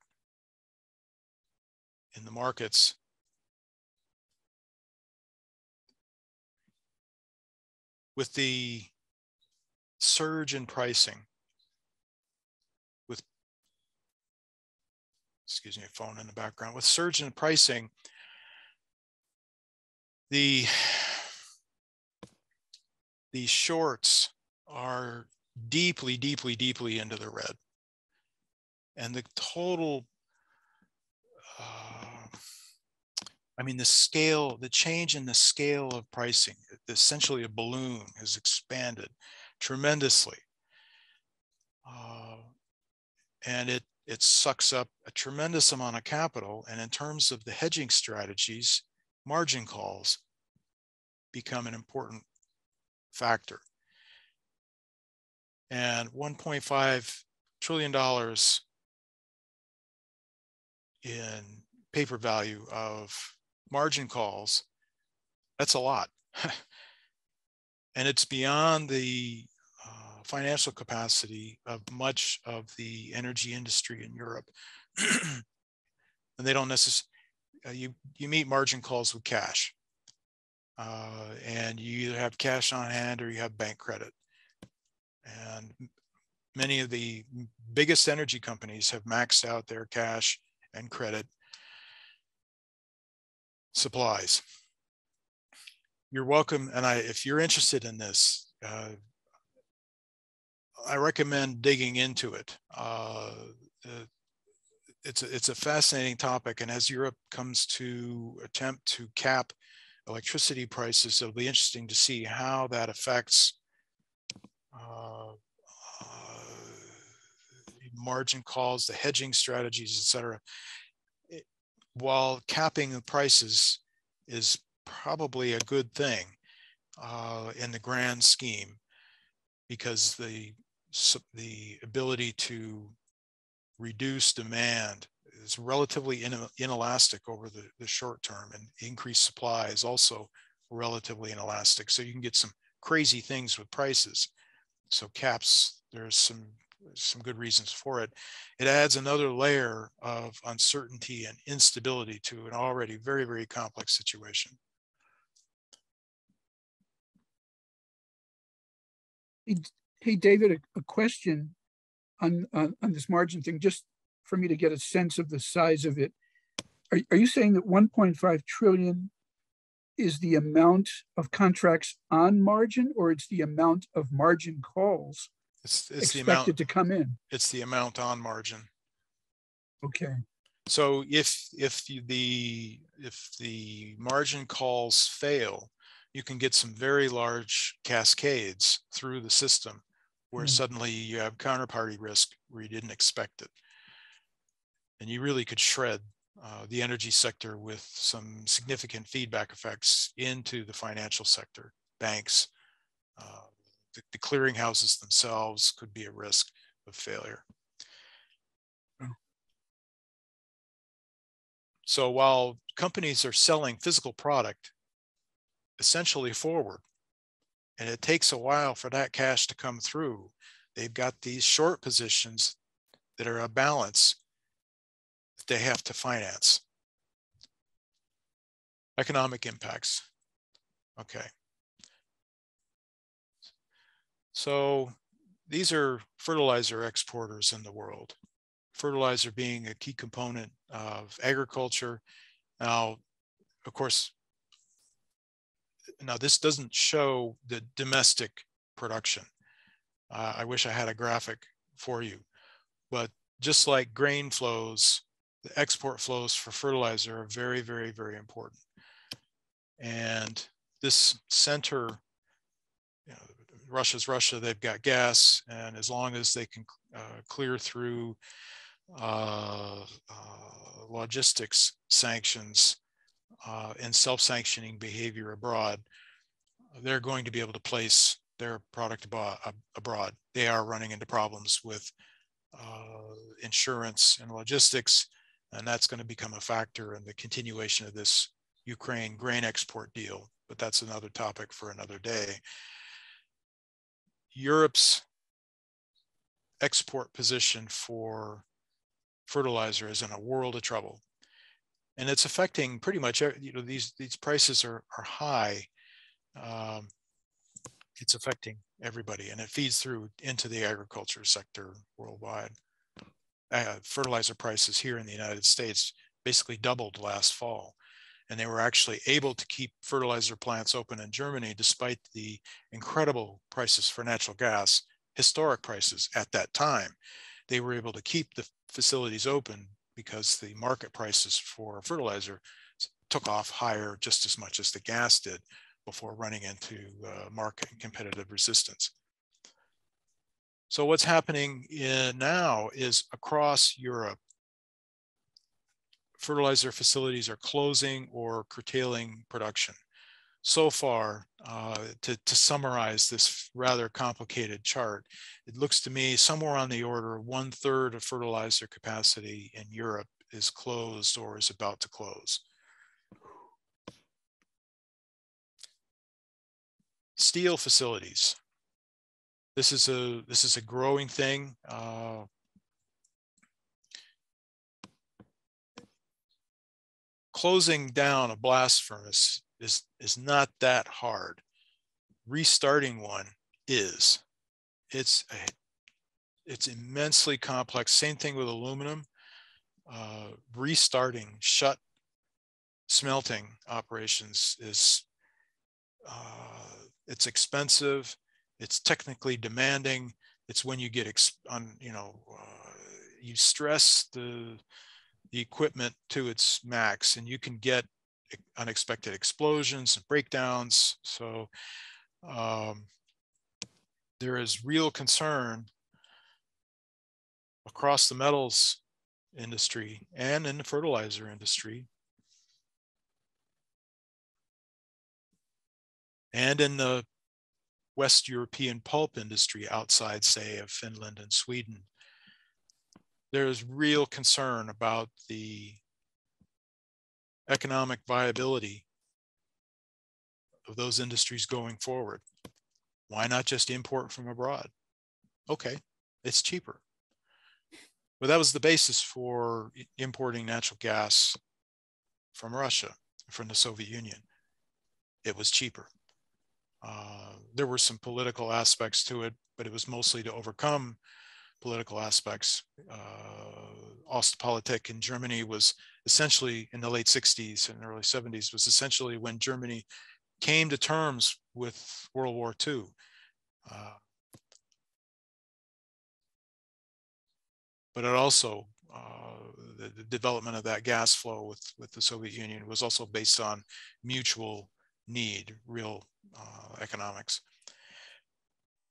in the markets. With the surge in pricing with excuse me a phone in the background. With surge in pricing the these shorts are deeply deeply deeply into the red. And the total uh, i mean the scale the change in the scale of pricing essentially a balloon has expanded tremendously. Uh, and it it sucks up a tremendous amount of capital. And in terms of the hedging strategies margin calls become an important factor. And $1.5 trillion in paper value of margin calls, that's a lot. and it's beyond the uh, financial capacity of much of the energy industry in Europe. and they don't necessarily, you you meet margin calls with cash, uh, and you either have cash on hand or you have bank credit. And many of the biggest energy companies have maxed out their cash and credit supplies. You're welcome, and I, if you're interested in this, uh, I recommend digging into it. Uh, it's a, it's a fascinating topic. And as Europe comes to attempt to cap electricity prices, it'll be interesting to see how that affects uh, uh, margin calls, the hedging strategies, et cetera. It, while capping the prices is probably a good thing uh, in the grand scheme, because the the ability to reduce demand is relatively in, inelastic over the, the short term and increased supply is also relatively inelastic. So you can get some crazy things with prices. So caps, there's some some good reasons for it. It adds another layer of uncertainty and instability to an already very, very complex situation. Hey, David, a question on, on, on this margin thing, just for me to get a sense of the size of it. Are, are you saying that 1.5 trillion is the amount of contracts on margin, or it's the amount of margin calls it's, it's expected the amount, to come in? It's the amount on margin. Okay. So if if the if the margin calls fail, you can get some very large cascades through the system where mm. suddenly you have counterparty risk where you didn't expect it. And you really could shred uh, the energy sector with some significant feedback effects into the financial sector, banks, uh, the, the clearinghouses themselves could be a risk of failure. So while companies are selling physical product essentially forward, and it takes a while for that cash to come through. They've got these short positions that are a balance that they have to finance. Economic impacts. Okay. So these are fertilizer exporters in the world. Fertilizer being a key component of agriculture. Now, of course, now this doesn't show the domestic production. Uh, I wish I had a graphic for you, but just like grain flows the export flows for fertilizer are very, very, very important. And this center, you know, Russia's Russia, they've got gas, and as long as they can uh, clear through uh, uh, logistics sanctions uh, and self-sanctioning behavior abroad, they're going to be able to place their product abroad. They are running into problems with uh, insurance and logistics, and that's going to become a factor in the continuation of this Ukraine grain export deal. But that's another topic for another day. Europe's export position for fertilizer is in a world of trouble. And it's affecting pretty much, you know, these, these prices are, are high. Um, it's affecting everybody and it feeds through into the agriculture sector worldwide. Uh, fertilizer prices here in the United States basically doubled last fall. And they were actually able to keep fertilizer plants open in Germany despite the incredible prices for natural gas, historic prices at that time. They were able to keep the facilities open because the market prices for fertilizer took off higher just as much as the gas did before running into uh, market competitive resistance. So what's happening in now is across Europe, fertilizer facilities are closing or curtailing production. So far, uh, to, to summarize this rather complicated chart, it looks to me somewhere on the order of one third of fertilizer capacity in Europe is closed or is about to close. steel facilities. This is a this is a growing thing. Uh, closing down a blast furnace is is not that hard. Restarting one is. It's a, it's immensely complex. Same thing with aluminum. Uh, restarting shut smelting operations is uh, it's expensive, it's technically demanding. It's when you get on, you know, uh, you stress the the equipment to its max, and you can get unexpected explosions and breakdowns. So um, there is real concern across the metals industry and in the fertilizer industry and in the West European pulp industry outside, say, of Finland and Sweden. There's real concern about the economic viability of those industries going forward. Why not just import from abroad? Okay, it's cheaper. But that was the basis for importing natural gas from Russia, from the Soviet Union. It was cheaper. Uh, there were some political aspects to it, but it was mostly to overcome political aspects. Uh, Ostpolitik in Germany was essentially in the late 60s and early 70s was essentially when Germany came to terms with World War II. Uh, but it also uh, the, the, development of that gas flow with, with the Soviet Union was also based on mutual need, real uh, economics.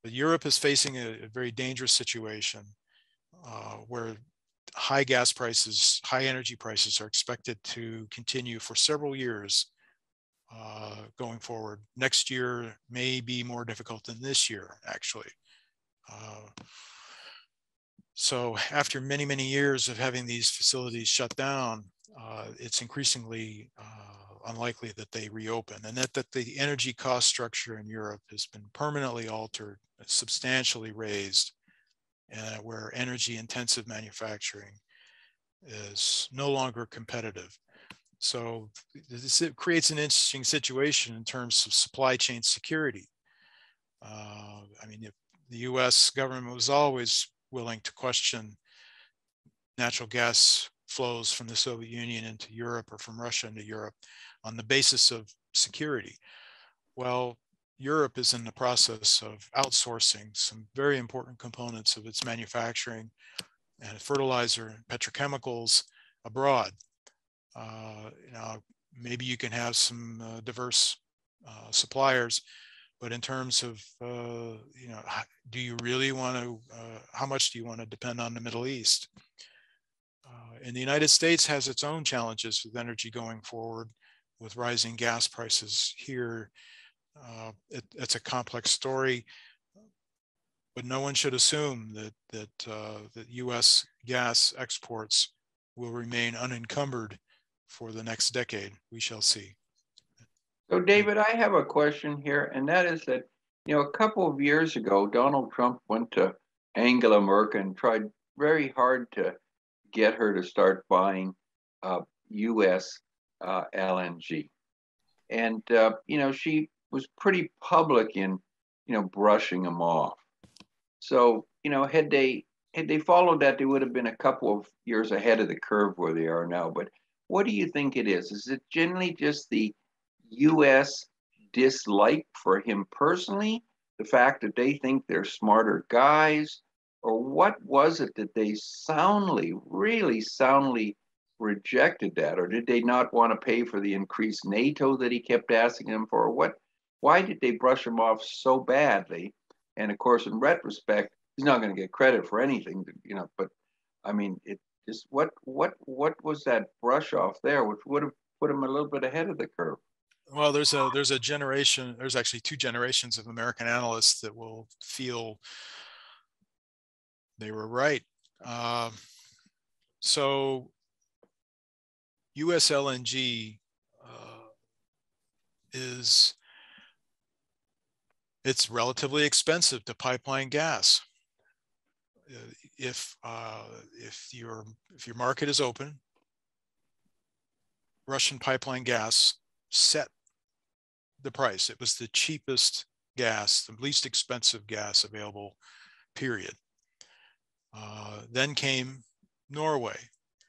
But Europe is facing a, a very dangerous situation uh, where high gas prices, high energy prices are expected to continue for several years uh, going forward. Next year may be more difficult than this year, actually. Uh, so after many, many years of having these facilities shut down, uh, it's increasingly uh, unlikely that they reopen and that, that the energy cost structure in Europe has been permanently altered, substantially raised, uh, where energy intensive manufacturing is no longer competitive. So this it creates an interesting situation in terms of supply chain security. Uh, I mean, if the US government was always willing to question natural gas flows from the Soviet Union into Europe or from Russia into Europe on the basis of security. Well, Europe is in the process of outsourcing some very important components of its manufacturing and fertilizer and petrochemicals abroad. Uh, you know, maybe you can have some uh, diverse uh, suppliers, but in terms of uh, you know, do you really want to? Uh, how much do you want to depend on the Middle East? Uh, and the United States has its own challenges with energy going forward, with rising gas prices here. It, it's a complex story but no one should assume that that uh, that U.S. gas exports will remain unencumbered for the next decade. We shall see. So, David, I have a question here, and that is that you know a couple of years ago, Donald Trump went to Angela Merkel and tried very hard to get her to start buying uh, U.S. Uh, LNG, and uh, you know she was pretty public in you know brushing them off. So, you know, had they had they followed that, they would have been a couple of years ahead of the curve where they are now. But what do you think it is? Is it generally just the US dislike for him personally? The fact that they think they're smarter guys? Or what was it that they soundly, really soundly rejected that? Or did they not want to pay for the increased NATO that he kept asking them for? What why did they brush him off so badly? And of course, in retrospect, he's not going to get credit for anything, you know. But I mean, it just what what what was that brush off there, which would have put him a little bit ahead of the curve. Well, there's a there's a generation. There's actually two generations of American analysts that will feel they were right. Um, so, U.S. LNG uh, is it's relatively expensive to pipeline gas. Uh, if uh, if your if your market is open, Russian pipeline gas set the price. It was the cheapest gas, the least expensive gas available. Period. Uh, then came Norway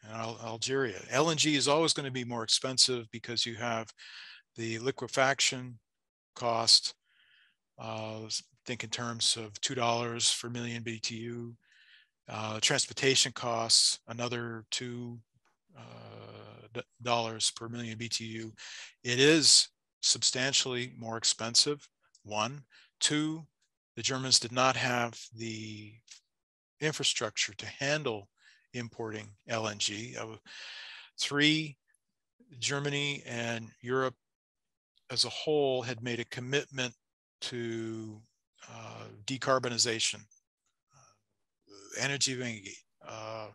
and Al- Algeria. LNG is always going to be more expensive because you have the liquefaction cost uh, think in terms of $2 for million BTU. Uh, transportation costs, another two uh, dollars per million BTU. It is substantially more expensive, one. Two, the Germans did not have the infrastructure to handle importing LNG. Uh, three, Germany and Europe as a whole had made a commitment to uh, decarbonization, uh, energy uh,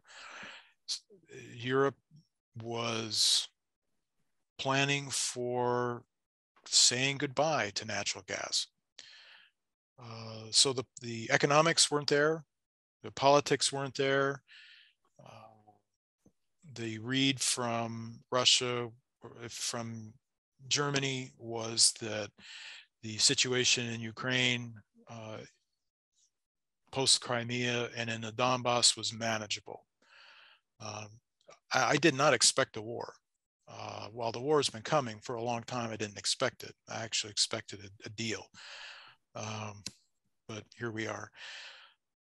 Europe was planning for saying goodbye to natural gas. Uh, so the, the economics weren't there, the politics weren't there. Uh, the read from Russia, from Germany was that the situation in Ukraine uh, post Crimea and in the Donbass was manageable. Um, I, I, did not expect a war. Uh, while the war has been coming for a long time, I didn't expect it. I actually expected a, a deal. Um, but here we are.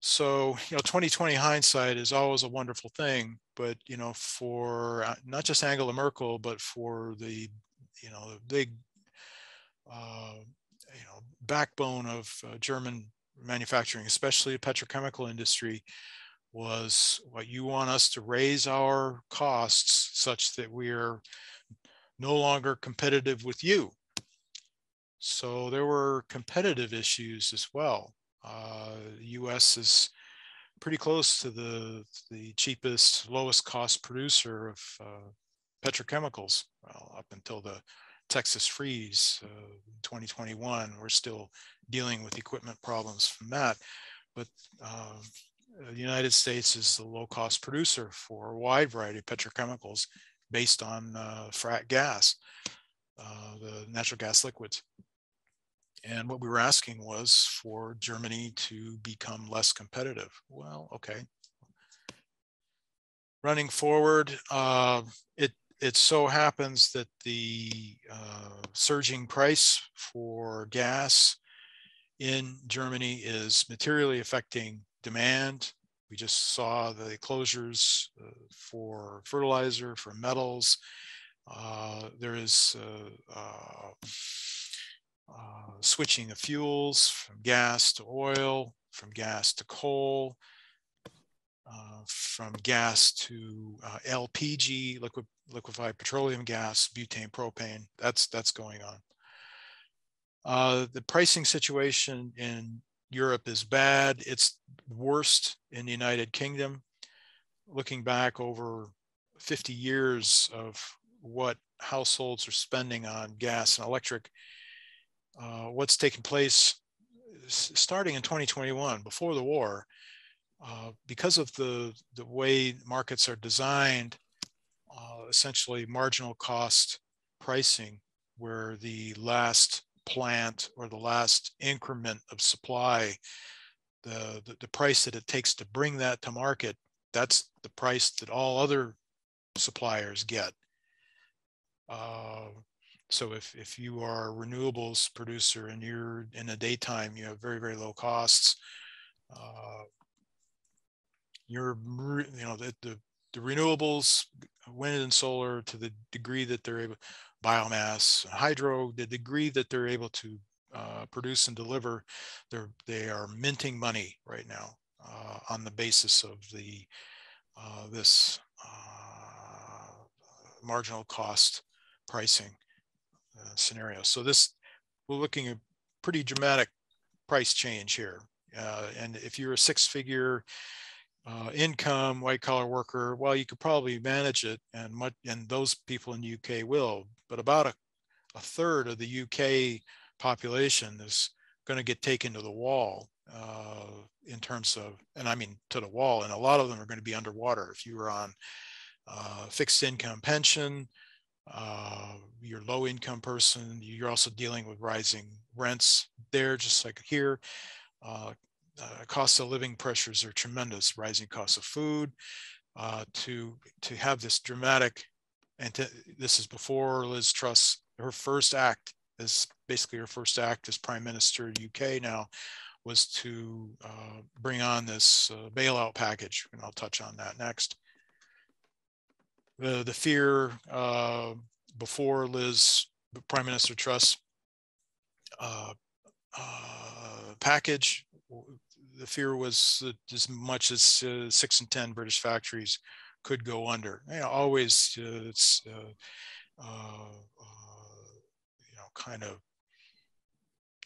So, you know, 2020 hindsight is always a wonderful thing, but, you know, for uh, not just Angela Merkel, but for the, you know, the big uh, you know backbone of uh, German manufacturing, especially the petrochemical industry, was what you want us to raise our costs such that we are no longer competitive with you. So there were competitive issues as well. Uh, the U.S. is pretty close to the the cheapest, lowest cost producer of uh, petrochemicals. Well, up until the Texas freeze uh, 2021. We're still dealing with equipment problems from that. But uh, the United States is the low cost producer for a wide variety of petrochemicals based on uh, frac gas, uh, the natural gas liquids. And what we were asking was for Germany to become less competitive. Well, okay. Running forward, uh, it it so happens that the uh, surging price for gas in Germany is materially affecting demand. We just saw the closures uh, for fertilizer, for metals. Uh, there is uh, uh, uh, switching of fuels from gas to oil, from gas to coal, from gas to LPG, liquid, liquefied petroleum gas, butane, propane. That's that's going on. Uh, the pricing situation in Europe is bad. It's worst in the United Kingdom. Looking back over 50 years of what households are spending on gas and electric, uh, what's taken place starting in 2021, before the war, uh, because of the, the way markets are designed, uh, essentially marginal cost pricing, where the last plant or the last increment of supply, the, the, the price that it takes to bring that to market, that's the price that all other suppliers get. Uh, so if, if you are a renewables producer and you're in the daytime, you have very, very low costs. Uh, you're, you know, the, the, the renewables, wind and solar to the degree that they're able, biomass, hydro, the degree that they're able to uh, produce and deliver, they're, they are minting money right now uh, on the basis of the uh, this uh, marginal cost pricing uh, scenario. So this, we're looking at pretty dramatic price change here. Uh, and if you're a six figure uh, income white collar worker, well, you could probably manage it, and much, and those people in the UK will. But about a, a third of the UK population is going to get taken to the wall uh, in terms of, and I mean to the wall, and a lot of them are going to be underwater. If you were on uh, fixed income pension, uh, you're low income person, you're also dealing with rising rents there, just like here. Uh, uh, cost of living pressures are tremendous, rising costs of food, uh, to to have this dramatic, and to, this is before Liz Truss, her first act is basically her first act as Prime Minister of UK now, was to uh, bring on this uh, bailout package, and I'll touch on that next. The the fear uh, before Liz Prime Minister Truss uh, package the fear was that as much as uh, six and 10 British factories could go under. You know, always uh, it's, uh, uh, uh, you know, kind of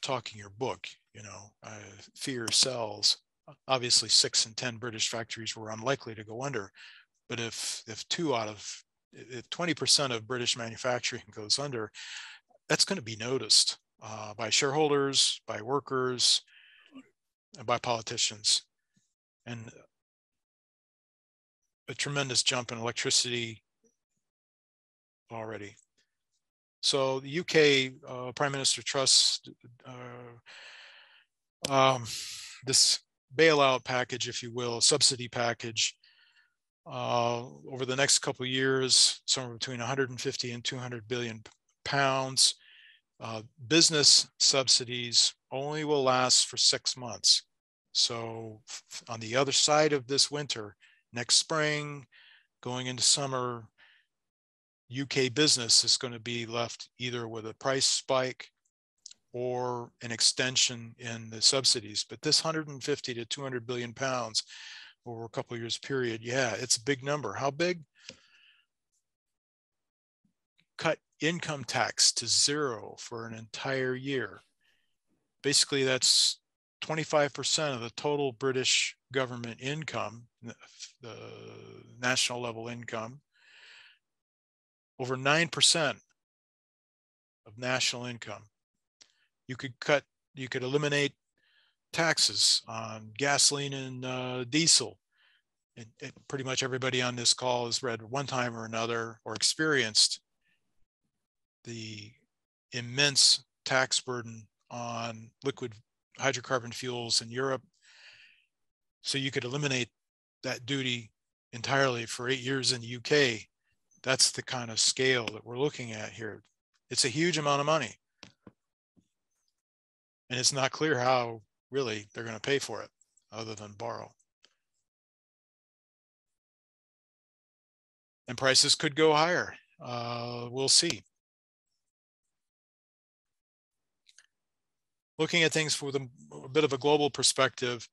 talking your book, you know, fear sells. Obviously, six and 10 British factories were unlikely to go under. But if, if two out of, if 20% of British manufacturing goes under, that's going to be noticed uh, by shareholders, by workers, and by politicians and a tremendous jump in electricity already. So the UK uh, Prime Minister Truss, uh, um, this bailout package, if you will, subsidy package, uh, over the next couple years, somewhere between 150 and 200 billion pounds. Uh, business subsidies only will last for six months. So on the other side of this winter, next spring, going into summer, UK business is going to be left either with a price spike or an extension in the subsidies. But this 150 to 200 billion pounds over a couple years period, yeah, it's a big number. How big? Cut income tax to zero for an entire year. Basically, that's 25% of the total British government income, the national level income, over 9% of national income. You could cut, you could eliminate taxes on gasoline and uh, diesel. And, and pretty much everybody on this call has read one time or another or experienced the immense tax burden on liquid hydrocarbon fuels in Europe. So you could eliminate that duty entirely for eight years in the UK. That's the kind of scale that we're looking at here. It's a huge amount of money. And it's not clear how really they're going to pay for it other than borrow. And prices could go higher. Uh, we'll see. Looking at things with a, a bit of a global perspective,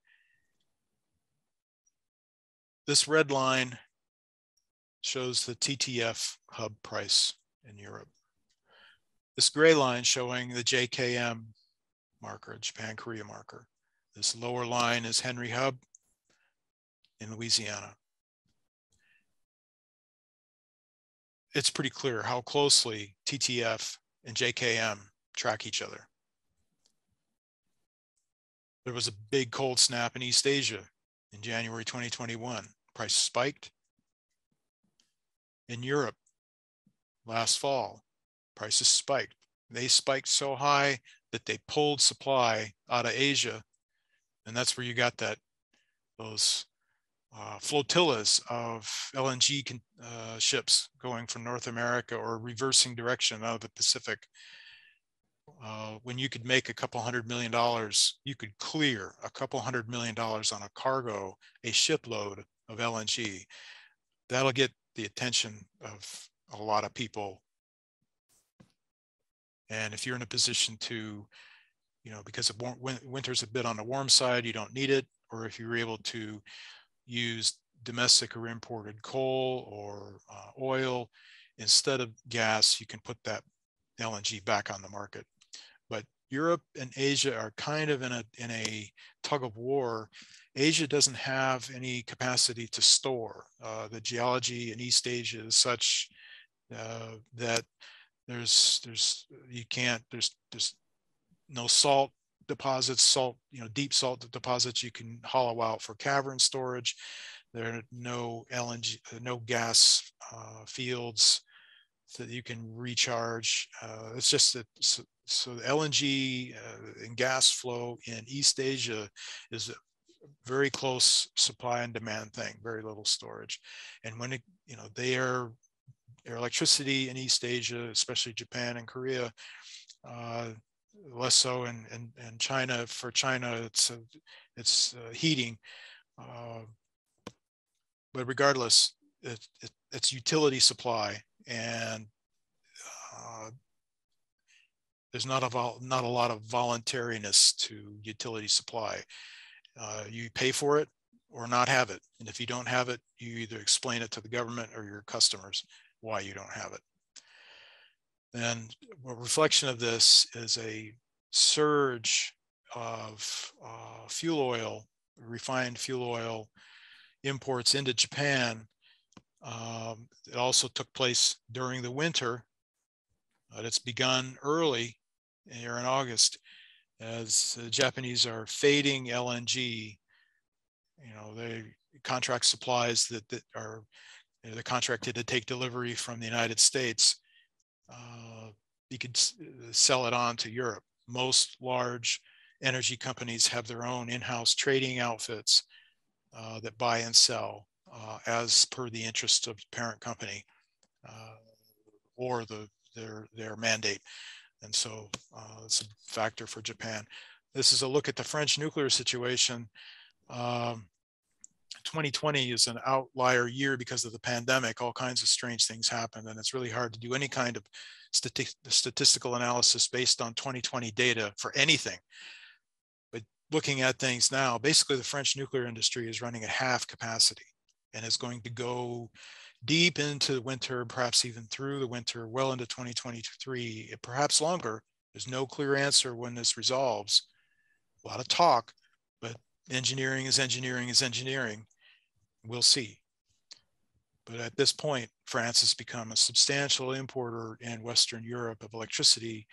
this red line shows the TTF hub price in Europe. This gray line showing the JKM marker, Japan Korea marker. This lower line is Henry Hub in Louisiana. It's pretty clear how closely TTF and JKM track each other. There was a big cold snap in East Asia in January 2021. Price spiked. In Europe last fall, prices spiked. They spiked so high that they pulled supply out of Asia. And that's where you got that, those uh, flotillas of LNG uh, ships going from North America or reversing direction out of the Pacific. Uh, when you could make a couple hundred million dollars, you could clear a couple hundred million dollars on a cargo, a shipload of LNG. That'll get the attention of a lot of people and if you're in a position to, you know, because of winter's a bit on the warm side, you don't need it. Or if you're able to use domestic or imported coal or uh, oil instead of gas, you can put that LNG back on the market. But Europe and Asia are kind of in a in a tug of war. Asia doesn't have any capacity to store. Uh, the geology in East Asia is such uh, that there's there's you can't there's there's no salt deposits salt you know deep salt deposits you can hollow out for cavern storage. There are no lng no gas uh, fields that you can recharge. Uh, it's just that so, so the lng uh, and gas flow in east asia is a very close supply and demand thing very little storage. And when it you know they are electricity in East Asia, especially Japan and Korea, uh, less so in, in, in, China. For China, it's, uh, it's uh, heating. Uh, but regardless, it, it, it's utility supply and there's not a, not a lot of voluntariness to utility supply. You pay for it or not have it. And if you don't have it, you either explain it to the government or your customers why you don't have it. And a reflection of this is a surge of uh, fuel oil, refined fuel oil imports into Japan. Um, it also took place during the winter. But it's begun early here in August as the Japanese are fading LNG. You know, they contract supplies that, that are you know, they're contracted to take delivery from the United States, uh, you could uh, sell it on to Europe. Most large energy companies have their own in-house trading outfits uh, that buy and sell uh, as per the interest of the parent company uh, or the their their mandate. And so uh, it's a factor for Japan. This is a look at the French nuclear situation. Um, 2020 is an outlier year because of the pandemic. All kinds of strange things happened, and it's really hard to do any kind of stati statistical analysis based on 2020 data for anything. But looking at things now, basically the French nuclear industry is running at half capacity and is going to go deep into the winter, perhaps even through the winter, well into 2023, eh, perhaps longer. There's no clear answer when this resolves. A lot of talk, but engineering is engineering is engineering. We'll see. But at this point, France has become a substantial importer in Western Europe of electricity,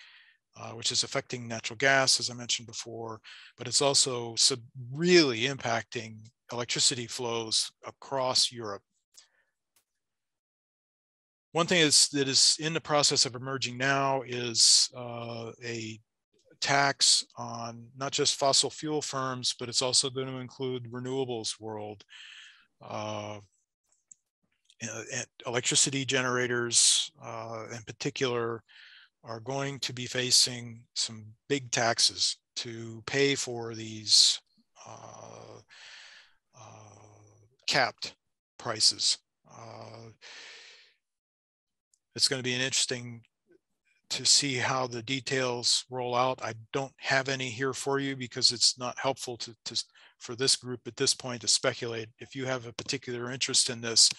uh, which is affecting natural gas, as I mentioned before, but it's also sub- really impacting electricity flows across Europe. One thing is, that is in the process of emerging now is uh, a tax on not just fossil fuel firms, but it's also going to include renewables world. Uh, electricity generators uh, in particular are going to be facing some big taxes to pay for these uh, uh, capped prices. Uh, it's going to be an interesting to see how the details roll out. I don't have any here for you because it's not helpful to, to for this group at this point to speculate. If you have a particular interest in this,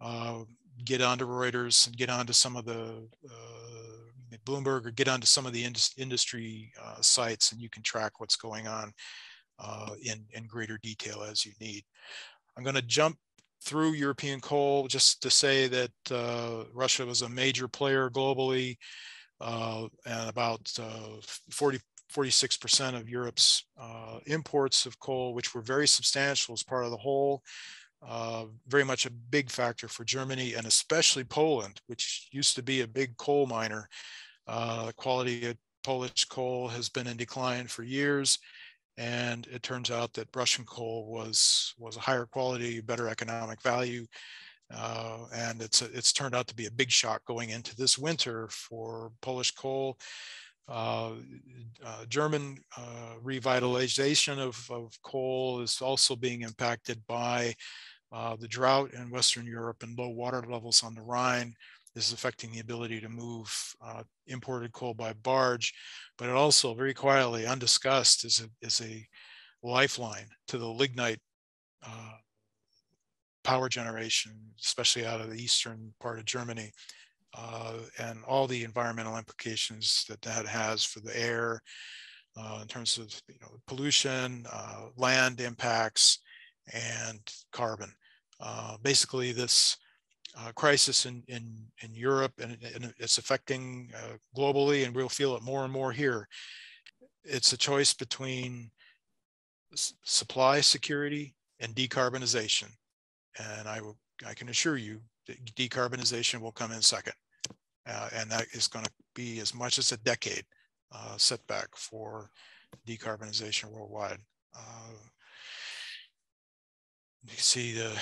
uh, get onto Reuters and get onto some of the uh, Bloomberg or get onto some of the industry uh, sites and you can track what's going on uh, in, in greater detail as you need. I'm going to jump through European coal just to say that uh, Russia was a major player globally uh, and about uh, 40, 46% of Europe's uh, imports of coal, which were very substantial as part of the whole. Uh, very much a big factor for Germany and especially Poland, which used to be a big coal miner. Uh, quality of Polish coal has been in decline for years, and it turns out that Russian coal was was a higher quality, better economic value, uh, and it's it's turned out to be a big shock going into this winter for Polish coal. Uh, uh, German uh, revitalization of, of coal is also being impacted by uh, the drought in Western Europe and low water levels on the Rhine. Is affecting the ability to move uh, imported coal by barge, but it also very quietly undiscussed is a, is a lifeline to the lignite uh, power generation, especially out of the eastern part of Germany, uh, and all the environmental implications that that has for the air uh, in terms of you know, pollution, uh, land impacts, and carbon. Uh, basically, this uh, crisis in, in, in Europe and, and it's affecting uh, globally, and we'll feel it more and more here. It's a choice between supply security and decarbonization. And I, will, I can assure you decarbonization will come in second. Uh, and that is going to be as much as a decade uh, setback for decarbonization worldwide. Uh, you can see the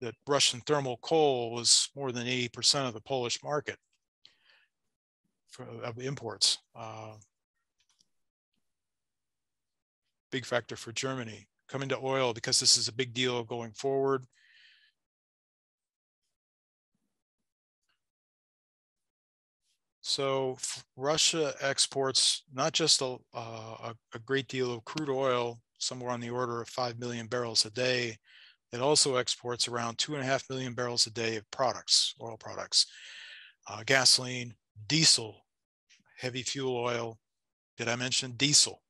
that Russian thermal coal was more than 80% of the Polish market for, of imports. Uh, big factor for Germany coming to oil because this is a big deal going forward. So Russia exports not just a, uh, a, great deal of crude oil, somewhere on the order of 5 million barrels a day. It also exports around two and a half million barrels a day of products, oil products, uh, gasoline, diesel, heavy fuel oil. Did I mention diesel?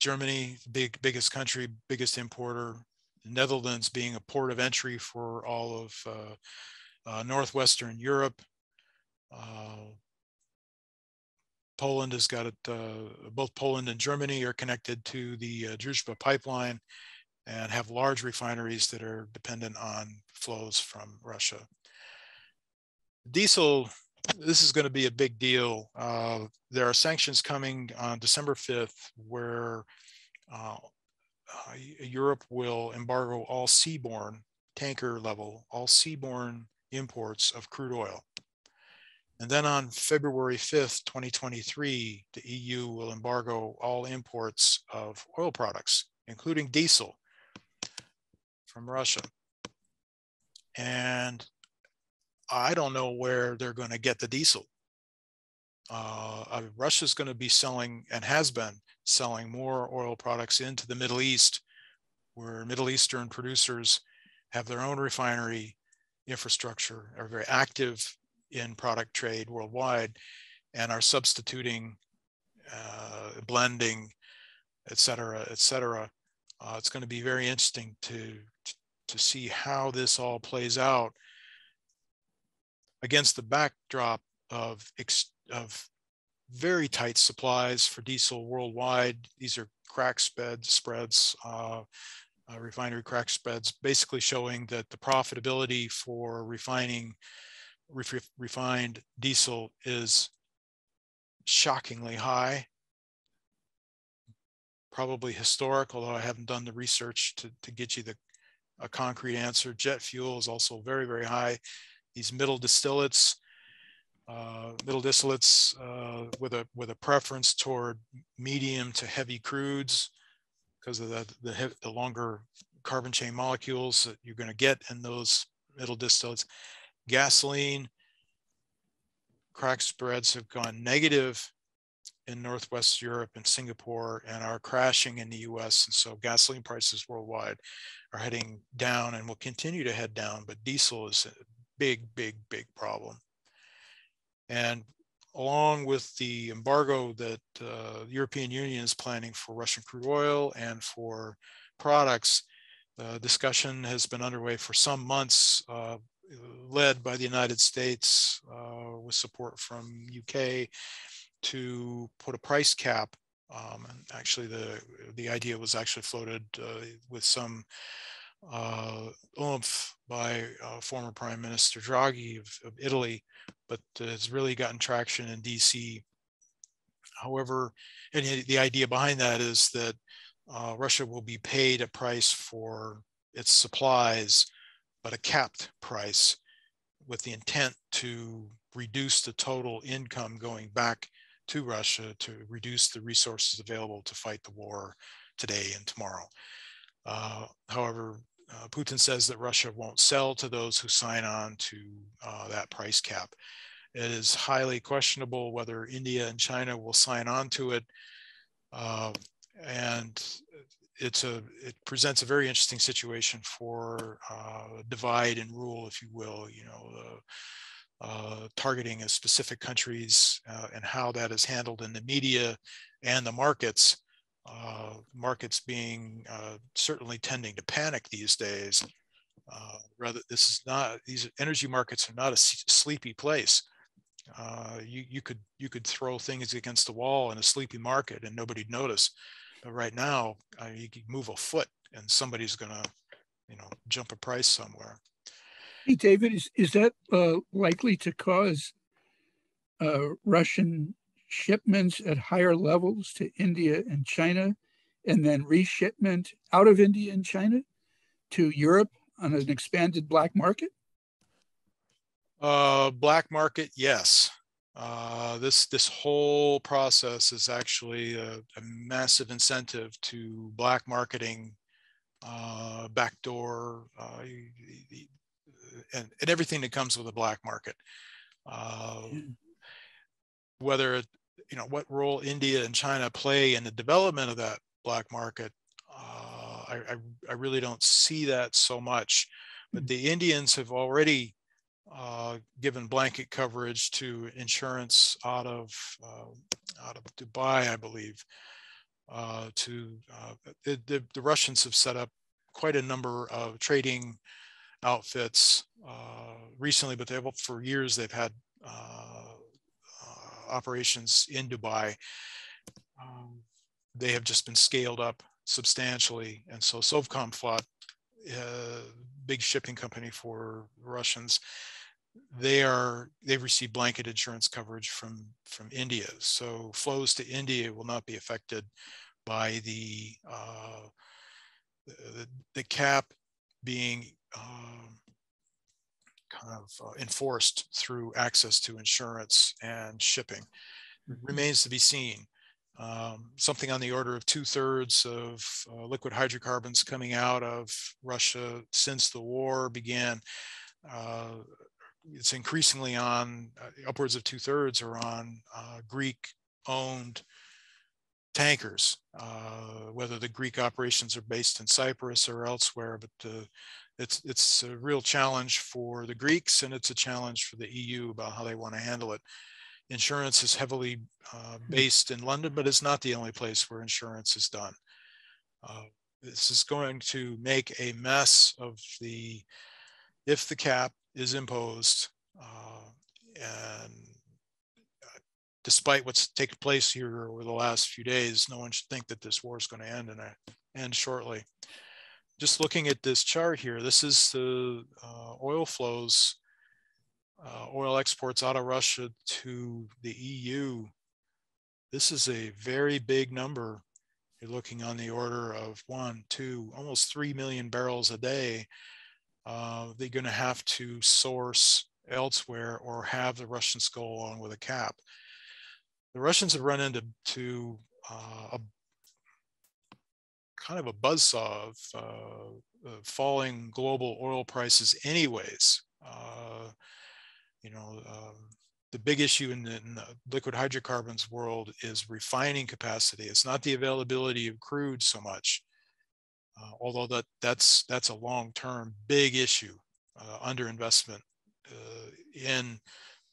Germany, big biggest country, biggest importer. The Netherlands being a port of entry for all of uh, uh, northwestern Europe. Uh, Poland has got it. Uh, both Poland and Germany are connected to the uh, Druzhba pipeline and have large refineries that are dependent on flows from Russia. Diesel this is going to be a big deal. Uh, there are sanctions coming on December 5th where uh, uh, Europe will embargo all seaborne tanker level, all seaborne imports of crude oil. And then on February 5th, 2023, the EU will embargo all imports of oil products, including diesel from Russia. And I don't know where they're going to get the diesel. Uh, uh Russia's going to be selling and has been selling more oil products into the Middle East, where Middle Eastern producers have their own refinery infrastructure, are very active in product trade worldwide, and are substituting, uh, blending, et cetera, et cetera. Uh, it's going to be very interesting to, to see how this all plays out against the backdrop of, of very tight supplies for diesel worldwide. These are crack spreads, spreads uh, uh, refinery crack spreads, basically showing that the profitability for refining ref refined diesel is shockingly high, probably historic, although I haven't done the research to, to get you the a concrete answer. Jet fuel is also very, very high these middle distillates, uh, middle distillates uh, with a with a preference toward medium to heavy crudes because of the the, the longer carbon chain molecules that you're going to get in those middle distillates. Gasoline crack spreads have gone negative in Northwest Europe and Singapore and are crashing in the US. And so gasoline prices worldwide are heading down and will continue to head down, but diesel is a big, big, big problem. And along with the embargo that uh, the European Union is planning for Russian crude oil and for products, uh, discussion has been underway for some months, uh, led by the United States uh, with support from UK to put a price cap. Um, and actually, the the idea was actually floated uh, with some uh, oomph by uh, former Prime Minister Draghi of, of Italy, but it's really gotten traction in DC. However, and the idea behind that is that uh, Russia will be paid a price for its supplies, but a capped price with the intent to reduce the total income going back to Russia to reduce the resources available to fight the war today and tomorrow. Uh, however, uh, Putin says that Russia won't sell to those who sign on to uh, that price cap. It is highly questionable whether India and China will sign on to it. Uh, and it's a, it presents a very interesting situation for uh, divide and rule, if you will, you know, uh, targeting of specific countries uh, and how that is handled in the media and the markets. Uh, markets being uh, certainly tending to panic these days. Uh, rather, this is not these energy markets are not a sleepy place. you you could you could throw things against the wall in a sleepy market and nobody'd notice. But right now, you can move a foot and somebody's going to, you know, jump a price somewhere. Hey, David, is, is that uh, likely to cause uh, Russian shipments at higher levels to India and China, and then reshipment out of India and China to Europe on an expanded black market? Uh, black market, yes. Uh, this this whole process is actually a, a massive incentive to black marketing, uh, backdoor, uh, and, and everything that comes with a black market. Uh, whether you know what role India and China play in the development of that black market, uh, I, I, I really don't see that so much. But hmm. the Indians have already uh, given blanket coverage to insurance out of uh, out of Dubai, I believe. Uh, to uh, the, the, the Russians have set up quite a number of trading outfits uh, recently, but they've for years they've had operations in Dubai. Um, they have just been scaled up substantially, and so Sovcomflot, uh, big shipping company for Russians, they are they've received blanket insurance coverage from from India. So flows to India will not be affected by the uh, the, the cap being um, kind of uh, enforced through access to insurance and shipping. Mm-hmm. Remains to be seen. Um, something on the order of two thirds of uh, liquid hydrocarbons coming out of Russia since the war began. Uh, it's increasingly on uh, upwards of two thirds are on uh, Greek owned tankers, uh, whether the Greek operations are based in Cyprus or elsewhere, but it's it's a real challenge for the Greeks and it's a challenge for the EU about how they want to handle it. Insurance is heavily uh, hmm. based in London, but it's not the only place where insurance is done. Uh, this is going to make a mess of the if the cap is imposed uh, and uh, despite what's taken place here over the last few days, no one should think that this war is going to end and end shortly just looking at this chart here, this is the uh, oil flows, uh, oil exports out of Russia to the EU. This is a very big number. You're looking on the order of one, two, almost three million barrels a day. Uh, they're going to have to source elsewhere or have the Russians go along with a cap. The Russians have run into to, uh, a kind of a buzzsaw of uh, uh, falling global oil prices, anyways. Uh, you know, um, the big issue in the, in the, liquid hydrocarbons world is refining capacity. It's not the availability of crude so much, uh, although that that's that's a long-term big issue. Uh, underinvestment uh, in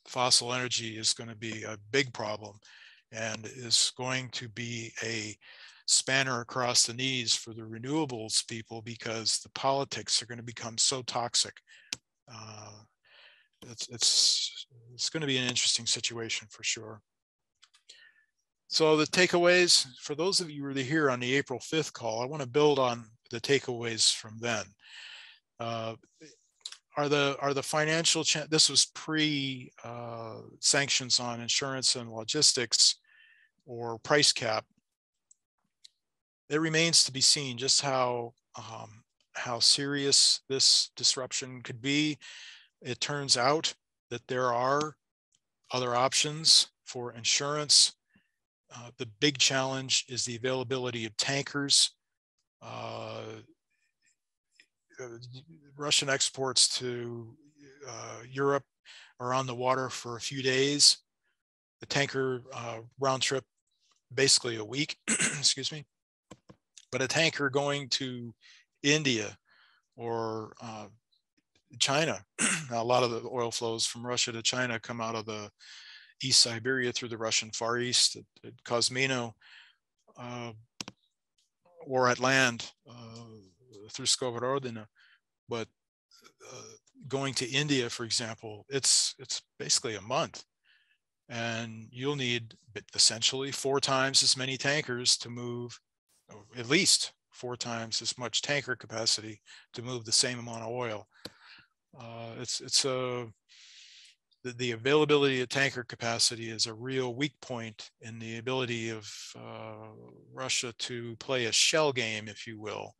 fossil energy is going to be a big problem, and is going to be a spanner across the knees for the renewables people because the politics are going to become so toxic. Uh, it's it's it's going to be an interesting situation for sure. So the takeaways for those of you who were here on the April 5th call, I want to build on the takeaways from then. Uh, are the are the financial this was pre uh, sanctions on insurance and logistics or price cap it remains to be seen just how um, how serious this disruption could be. It turns out that there are other options for insurance. Uh, the big challenge is the availability of tankers. Uh, uh Russian exports to uh, Europe are on the water for a few days. The tanker uh, round trip, basically a week, excuse me but a tanker going to India or uh, China, a lot of the oil flows from Russia to China come out of the East Siberia through the Russian Far East at, at Kozmino uh, or at land uh, through Skovorodina. But uh, going to India, for example, it's it's basically a month, and you'll need essentially four times as many tankers to move at least four times as much tanker capacity to move the same amount of oil. Uh, it's it's a the, the, availability of tanker capacity is a real weak point in the ability of uh, Russia to play a shell game, if you will,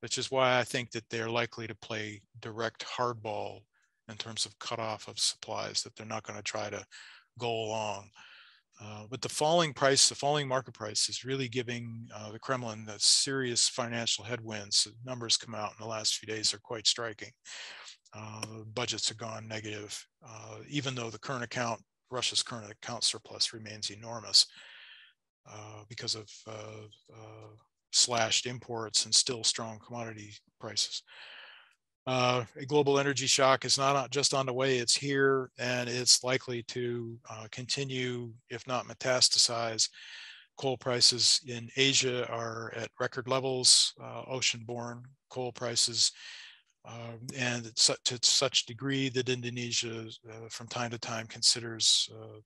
which is why I think that they're likely to play direct hardball in terms of cutoff of supplies, that they're not going to try to go along. Uh, but the falling price, the falling market price is really giving uh, the Kremlin the serious financial headwinds. The numbers come out in the last few days are quite striking. Uh, budgets have gone negative, uh, even though the current account, Russia's current account surplus remains enormous uh, because of slashed imports and still strong commodity prices. Uh, a global energy shock is not just on the way, it's here and it's likely to uh, continue, if not metastasize. Coal prices in Asia are at record levels, uh, ocean-borne coal prices, um, and to such degree that Indonesia uh, from time to time considers uh,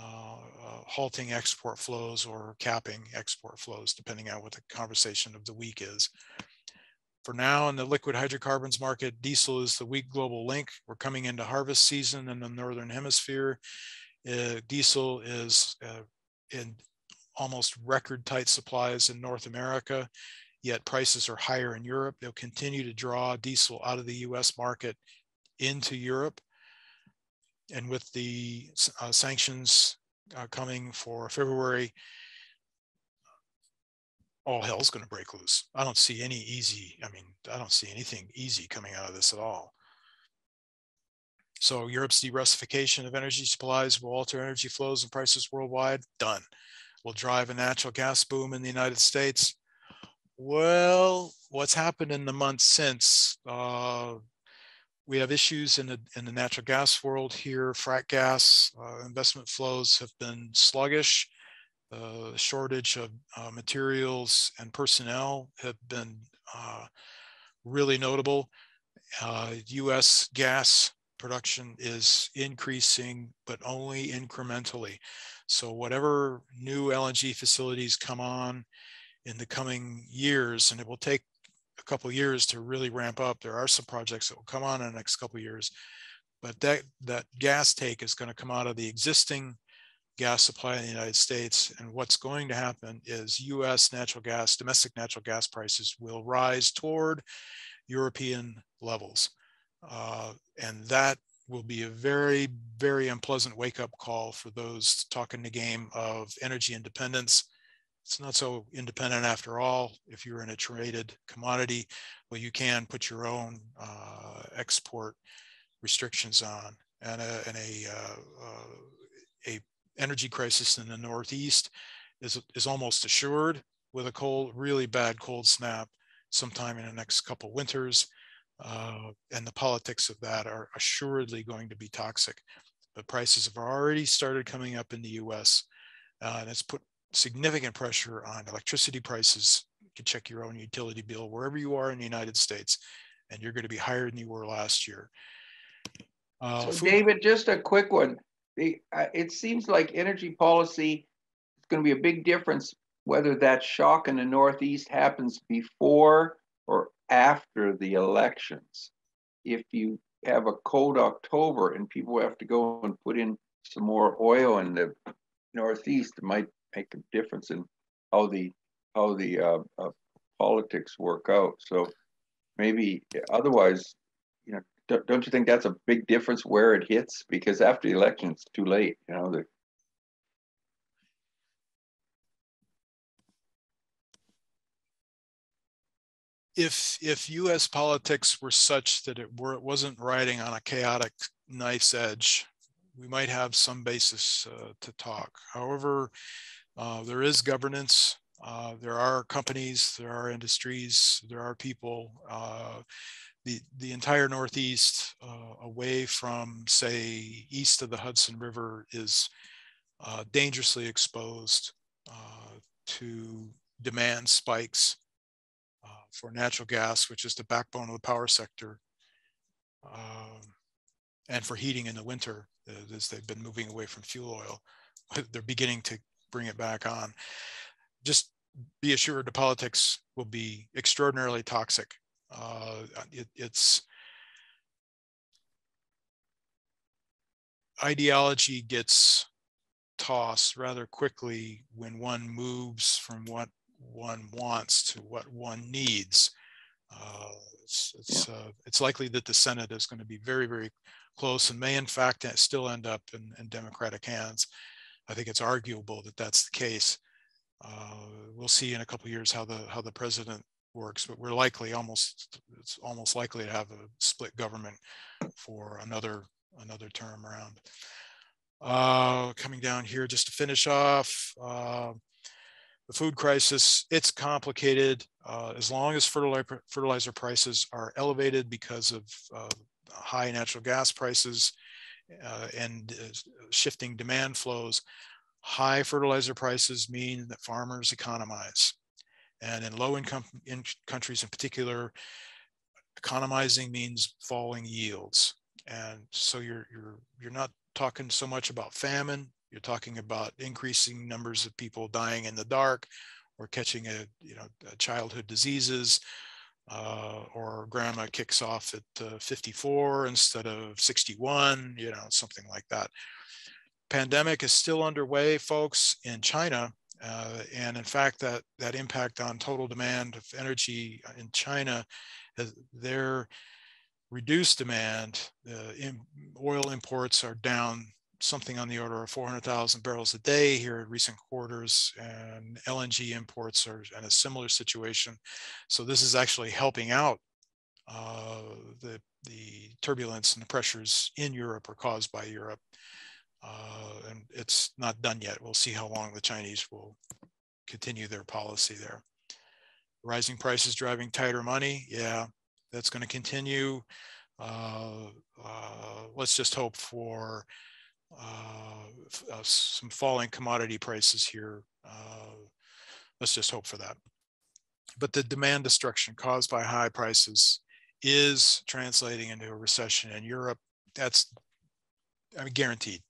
uh, halting export flows or capping export flows, depending on what the conversation of the week is. For now, in the liquid hydrocarbons market, diesel is the weak global link. We're coming into harvest season in the Northern Hemisphere. Uh, diesel is uh, in almost record tight supplies in North America, yet prices are higher in Europe. They'll continue to draw diesel out of the US market into Europe. And with the uh, sanctions uh, coming for February, all hell's going to break loose. I don't see any easy, I mean, I don't see anything easy coming out of this at all. So Europe's de-Russification of energy supplies will alter energy flows and prices worldwide. Done. Will drive a natural gas boom in the United States. Well, what's happened in the months since? Uh, we have issues in the, in the natural gas world here. Frac gas uh, investment flows have been sluggish uh, shortage of uh, materials and personnel have been uh, really notable. US uh, gas production is increasing, but only incrementally. So whatever new LNG facilities come on in the coming years, and it will take a couple years to really ramp up. There are some projects that will come on in the next couple years, but that, that gas take is going to come out of the existing gas supply in the United States. And what's going to happen is US natural gas, domestic natural gas prices will rise toward European levels. Uh, and that will be a very, very unpleasant wake up call for those talking the game of energy independence it's not so independent after all. If you're in a traded commodity, well, you can put your own uh, export restrictions on. And a, and a, uh, uh, a energy crisis in the Northeast is, is almost assured with a cold, really bad cold snap sometime in the next couple winters. Uh, and the politics of that are assuredly going to be toxic. The prices have already started coming up in the US, uh, and it's put significant pressure on electricity prices. You can check your own utility bill wherever you are in the United States, and you're going to be higher than you were last year. Uh, so David, just a quick one. The, uh, it seems like energy policy is going to be a big difference whether that shock in the Northeast happens before or after the elections. If you have a cold October and people have to go and put in some more oil in the Northeast, it might make a difference in how the how the uh, uh, politics work out. So maybe otherwise, don't, you think that's a big difference where it hits? Because after the election, it's too late. You know, if if U.S. politics were such that it were it wasn't riding on a chaotic knife's edge, we might have some basis uh, to talk. However, uh, there is governance. Uh, there are companies, there are industries, there are people. Uh, the, the entire Northeast, uh, away from, say, east of the Hudson River, is uh, dangerously exposed to demand spikes for natural gas, which is the backbone of the power sector, um, and for heating in the winter, as they've been moving away from fuel oil. They're beginning to bring it back on. Just be assured the politics will be extraordinarily toxic. Uh, it, it's ideology gets tossed rather quickly when one moves from what one wants to what one needs. Uh, it's it's, uh, it's likely that the Senate is going to be very very close and may in fact still end up in, in Democratic hands. I think it's arguable that that's the case. Uh, we'll see in a couple years how the how the president works, but we're likely almost it's almost likely to have a split government for another another term around. Uh, coming down here just to finish off, uh, the food crisis, it's complicated. Uh, as long as fertilizer, fertilizer prices are elevated because of uh, high natural gas prices uh, and uh, shifting demand flows, high fertilizer prices mean that farmers economize. And in low income in countries in particular, economizing means falling yields. And so you're, you're, you're not talking so much about famine, you're talking about increasing numbers of people dying in the dark or catching a, you know, childhood diseases, uh, or grandma kicks off at uh, 54 instead of 61, you know, something like that. Pandemic is still underway, folks, in China. Uh, and in fact, that, that impact on total demand of energy in China, has, their reduced demand, in, oil imports are down something on the order of 400,000 barrels a day here in recent quarters, and LNG imports are in a similar situation. So this is actually helping out uh, the, the turbulence and the pressures in Europe are caused by Europe. Uh, and it's not done yet. We'll see how long the Chinese will continue their policy there. Rising prices driving tighter money. Yeah, that's going to continue. Uh, uh, let's just hope for uh, uh, some falling commodity prices here. Uh, let's just hope for that. But the demand destruction caused by high prices is translating into a recession in Europe. That's I mean, guaranteed.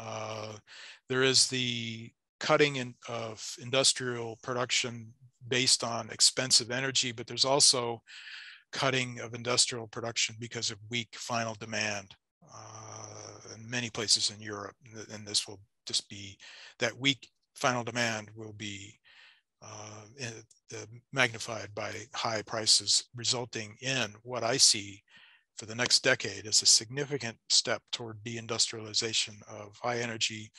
Uh, there is the cutting in, of industrial production based on expensive energy, but there's also cutting of industrial production because of weak final demand. Uh, in many places in Europe, and this will just be that weak final demand will be uh, magnified by high prices, resulting in what I see for the next decade as a significant step toward deindustrialization of high energy,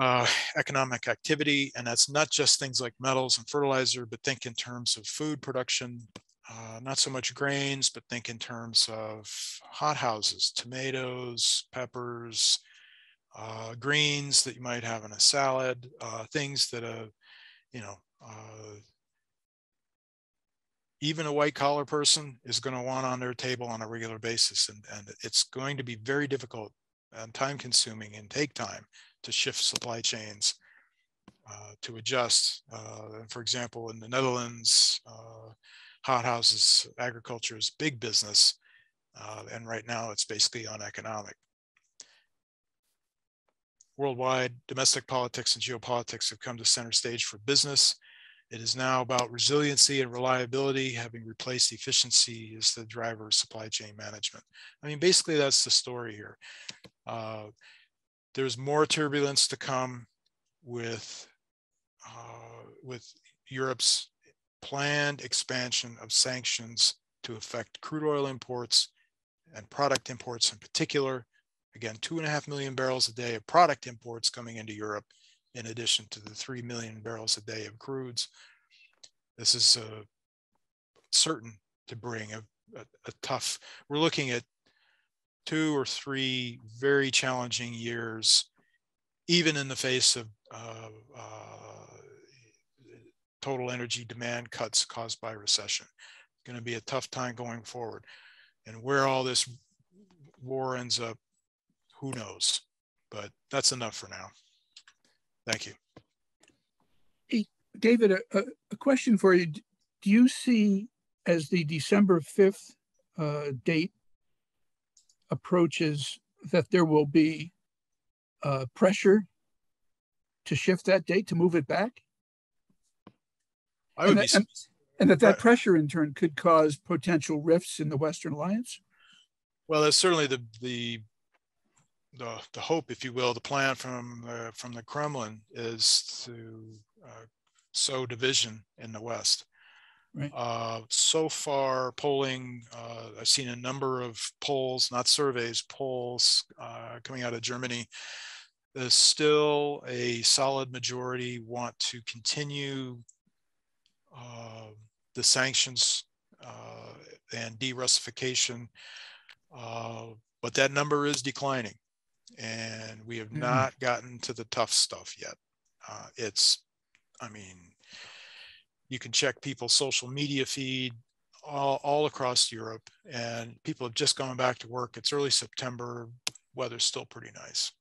uh, economic activity. And that's not just things like metals and fertilizer, but think in terms of food production, uh, not so much grains, but think in terms of hothouses, tomatoes, peppers, uh, greens that you might have in a salad, uh, things that a, you know, uh, even a white collar person is going to want on their table on a regular basis. And, and it's going to be very difficult and time consuming and take time to shift supply chains uh, to adjust. Uh, for example, in the Netherlands, uh, hothouses agriculture is big business. Uh, and right now it's basically uneconomic. Worldwide, domestic politics and geopolitics have come to center stage for business it is now about resiliency and reliability, having replaced efficiency as the driver of supply chain management. I mean, basically, that's the story here. Uh, there's more turbulence to come with, uh, with Europe's planned expansion of sanctions to affect crude oil imports and product imports in particular. Again, two and a half million barrels a day of product imports coming into Europe in addition to the 3 million barrels a day of crudes. This is uh, certain to bring a, a, a, tough, we're looking at two or three very challenging years, even in the face of uh, uh, total energy demand cuts caused by recession. It's going to be a tough time going forward. And where all this war ends up, who knows? But that's enough for now. Thank you. Hey, David, a, a, question for you. Do you see as the December 5th uh, date approaches that there will be uh, pressure to shift that date, to move it back? I would and, be... and, and that that pressure in turn could cause potential rifts in the Western Alliance? Well, that's certainly the, the the, the hope, if you will, the plan from uh, from the Kremlin is to uh, sow division in the West. Right. Uh, so far, polling, uh, I've seen a number of polls, not surveys, polls uh, coming out of Germany. There's still a solid majority want to continue uh, the sanctions and de-Russification, but that number is declining and we have mm-hmm. not gotten to the tough stuff yet. Uh, it's, I mean, you can check people's social media feed all, all across Europe, and people have just gone back to work. It's early September, weather's still pretty nice.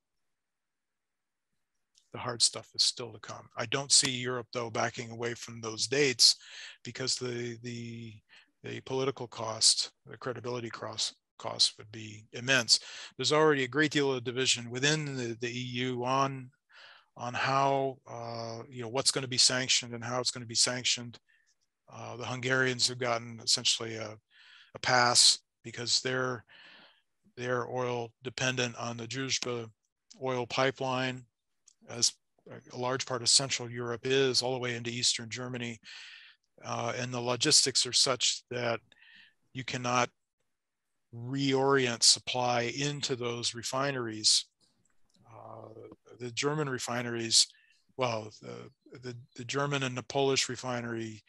The hard stuff is still to come. I don't see Europe though backing away from those dates because the the the political cost, the credibility cost costs would be immense. There's already a great deal of division within the, the EU on on how uh, you know what's going to be sanctioned and how it's going to be sanctioned. Uh, the Hungarians have gotten essentially a, a, pass because they're they're oil dependent on the Druzhba oil pipeline, as a large part of Central Europe is, all the way into Eastern Germany. Uh, and the logistics are such that you cannot reorient supply into those refineries. Uh, the German refineries, well, the, the, the, German and the Polish refinery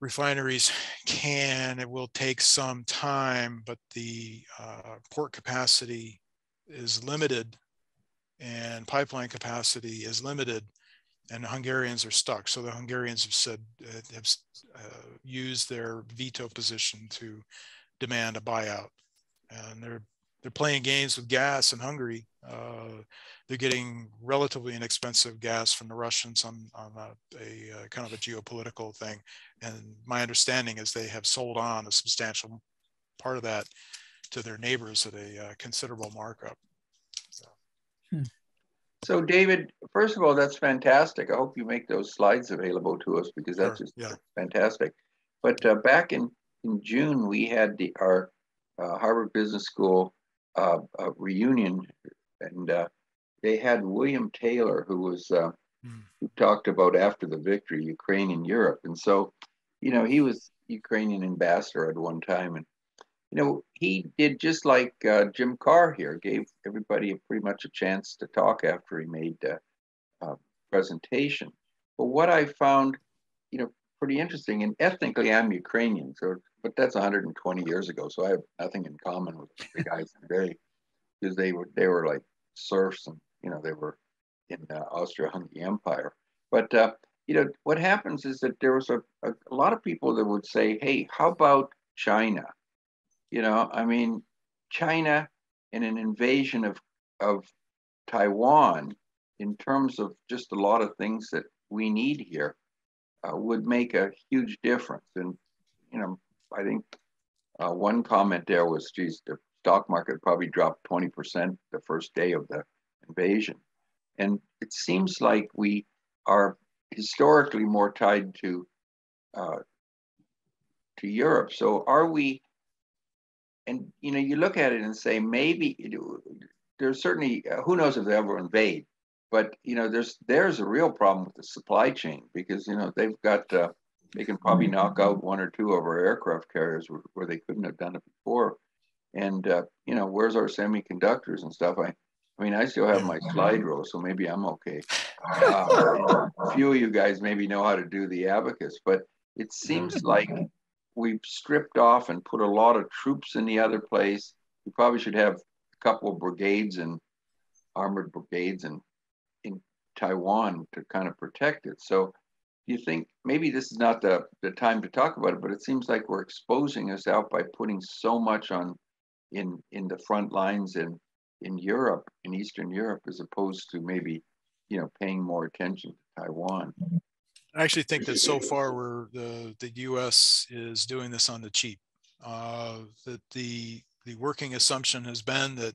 refineries can, it will take some time, but the uh, port capacity is limited and pipeline capacity is limited and Hungarians are stuck. So the Hungarians have said, uh, have uh, used their veto position to demand a buyout. And they're they're playing games with gas in Hungary. Uh, they're getting relatively inexpensive gas from the Russians on, on a, a, a, kind of a geopolitical thing. And my understanding is they have sold on a substantial part of that to their neighbors at a uh, considerable markup. So. Hmm. so. David, first of all, that's fantastic. I hope you make those slides available to us because that's sure. just yeah. fantastic. But uh, back in in June, we had the, our uh, Harvard Business School uh, reunion, and uh, they had William Taylor, who was mm. who talked about after the victory, Ukraine and Europe, and so, you know, he was Ukrainian ambassador at one time, and you know, he did just like uh, Jim Carr here, gave everybody pretty much a chance to talk after he made uh, presentation. But what I found, you know, pretty interesting, and ethnically I'm Ukrainian, so but that's 120 years ago, so I have nothing in common with the guys today, because they were they were like serfs, and you know they were in uh, Austria-Hungary Empire. But uh, you know what happens is that there was a, a, a lot of people that would say, "Hey, how about China?" You know, I mean, China in an invasion of of Taiwan, in terms of just a lot of things that we need here, uh, would make a huge difference. And you know, I think uh, one comment there was, "Geez, the stock market probably dropped twenty percent the first day of the invasion," and it seems like we are historically more tied to uh, to Europe. So, are we? and you know you look at it and say maybe there's certainly uh, who knows if they ever invade but you know there's there's a real problem with the supply chain because you know they've got uh, they can probably knock out one or two of our aircraft carriers where, where they couldn't have done it before. And uh, you know where's our semiconductors and stuff? I I mean, I still have my slide rule, so maybe I'm okay. Uh, a few of you guys maybe know how to do the abacus, but it seems like we've stripped off and put a lot of troops in the other place. We probably should have a couple of brigades and armored brigades in Taiwan to kind of protect it. So you think maybe this is not the, the time to talk about it, but it seems like we're exposing us out by putting so much on in in the front lines in in Europe, in Eastern Europe, as opposed to maybe, you know, paying more attention to Taiwan. I actually think that so far we're the the U.S. is doing this on the cheap. Uh, that the the working assumption has been that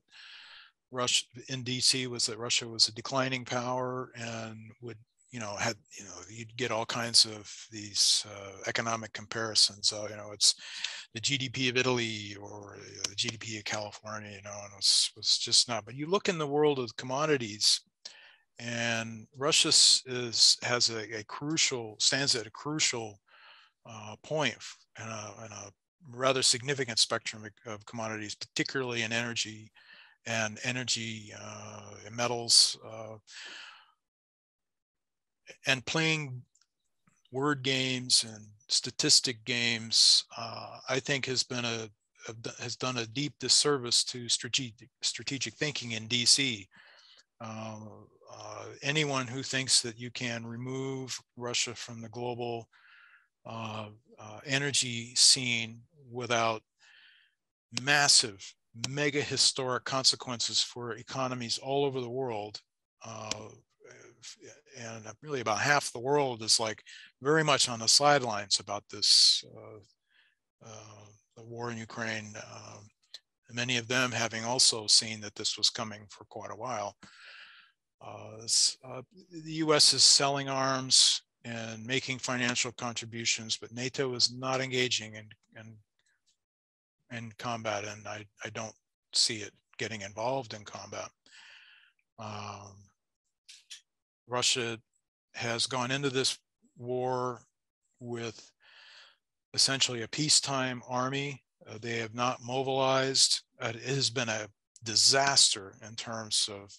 Russia in D.C. was that Russia was a declining power and would you know had you know you'd get all kinds of these uh, economic comparisons. So you know it's the GDP of Italy or the GDP of California. You know, and it was was just not. But you look in the world of commodities and Russia is has a, a, crucial stands at a crucial uh, point in a, in a, rather significant spectrum of commodities, particularly in energy and energy uh, metals, uh, and playing word games and statistic games. Uh, I think has been a has done a deep disservice to strategic strategic thinking in DC. Uh, uh, anyone who thinks that you can remove Russia from the global uh, uh, energy scene without massive, mega historic consequences for economies all over the world. Uh, and really, about half the world is like very much on the sidelines about this uh, the war in Ukraine. Um, many of them having also seen that this was coming for quite a while. Uh, uh, the US is selling arms and making financial contributions, but NATO is not engaging in, in, in combat, and I, I don't see it getting involved in combat. Um, Russia has gone into this war with essentially a peacetime army. Uh, they have not mobilized. Uh, it has been a disaster in terms of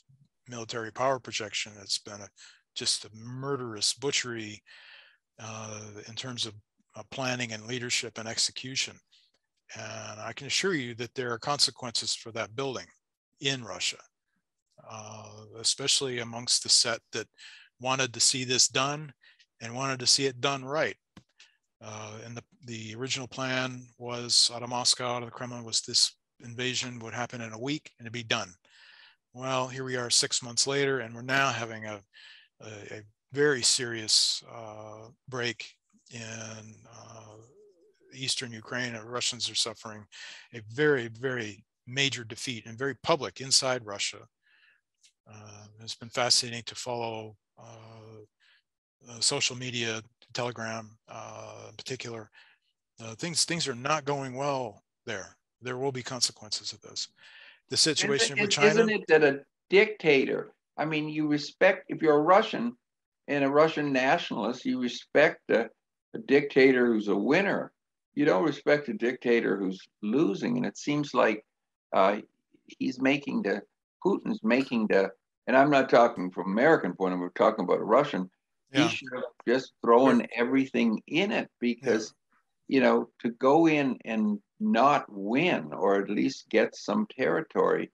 military power projection. It's been a, just a murderous butchery uh, in terms of uh, planning and leadership and execution. And I can assure you that there are consequences for that building in Russia, uh, especially amongst the set that wanted to see this done and wanted to see it done right. Uh, and the, the original plan was out of Moscow, out of the Kremlin, was this invasion would happen in a week and it'd be done. Well, here we are six months later, and we're now having a, a, a very serious uh, break in uh, eastern Ukraine. The Russians are suffering a very, very major defeat and very public inside Russia. Uh, it's been fascinating to follow uh, social media, Telegram uh, in particular. Uh, things things are not going well there. There will be consequences of this the situation isn't, with China. Isn't it that a dictator? I mean, you respect if you're a Russian and a Russian nationalist, you respect a, a dictator who's a winner. You don't respect a dictator who's losing, and it seems like uh, he's making the Putin's making the, and I'm not talking from American point of view, we're talking about a Russian. Yeah. He should have just thrown everything in it because, yeah. you know, to go in and not win or at least get some territory,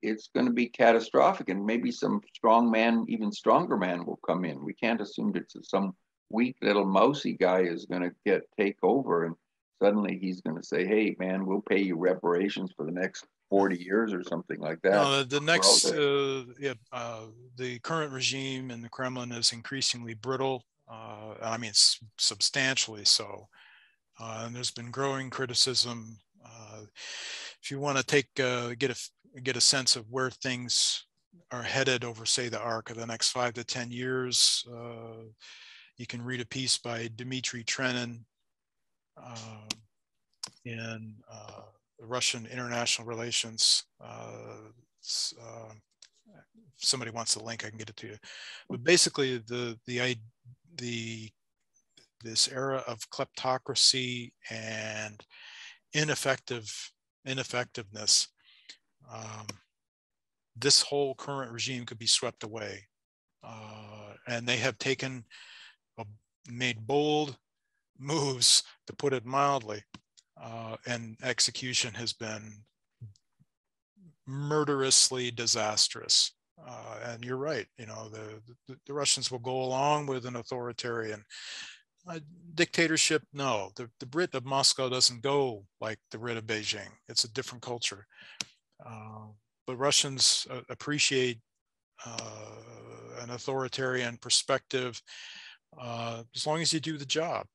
it's going to be catastrophic. And maybe some strong man, even stronger man, will come in. We can't assume that some weak little mousy guy is going to get take over and suddenly he's going to say, "Hey, man, we'll pay you reparations for the next 40 years or something like that." No, the next, uh, yeah, uh, the current regime in the Kremlin is increasingly brittle. Uh, I mean, substantially so. Uh, and there's been growing criticism. Uh, if you want to take uh, get a get a sense of where things are headed over, say, the arc of the next five to ten years, you can read a piece by Dmitry Trenin uh, in uh, Russian international relations. Uh, uh, if somebody wants the link, I can get it to you. But basically, the the the this era of kleptocracy and ineffective ineffectiveness, um, this whole current regime could be swept away. Uh, and they have taken, a, made bold moves, to put it mildly, uh, and execution has been murderously disastrous. Uh, and you're right, you know, the, the, the, Russians will go along with an authoritarian uh, dictatorship. No, the, the Brit of Moscow doesn't go like the Brit of Beijing. It's a different culture. Uh, but Russians uh, appreciate an authoritarian perspective as long as you do the job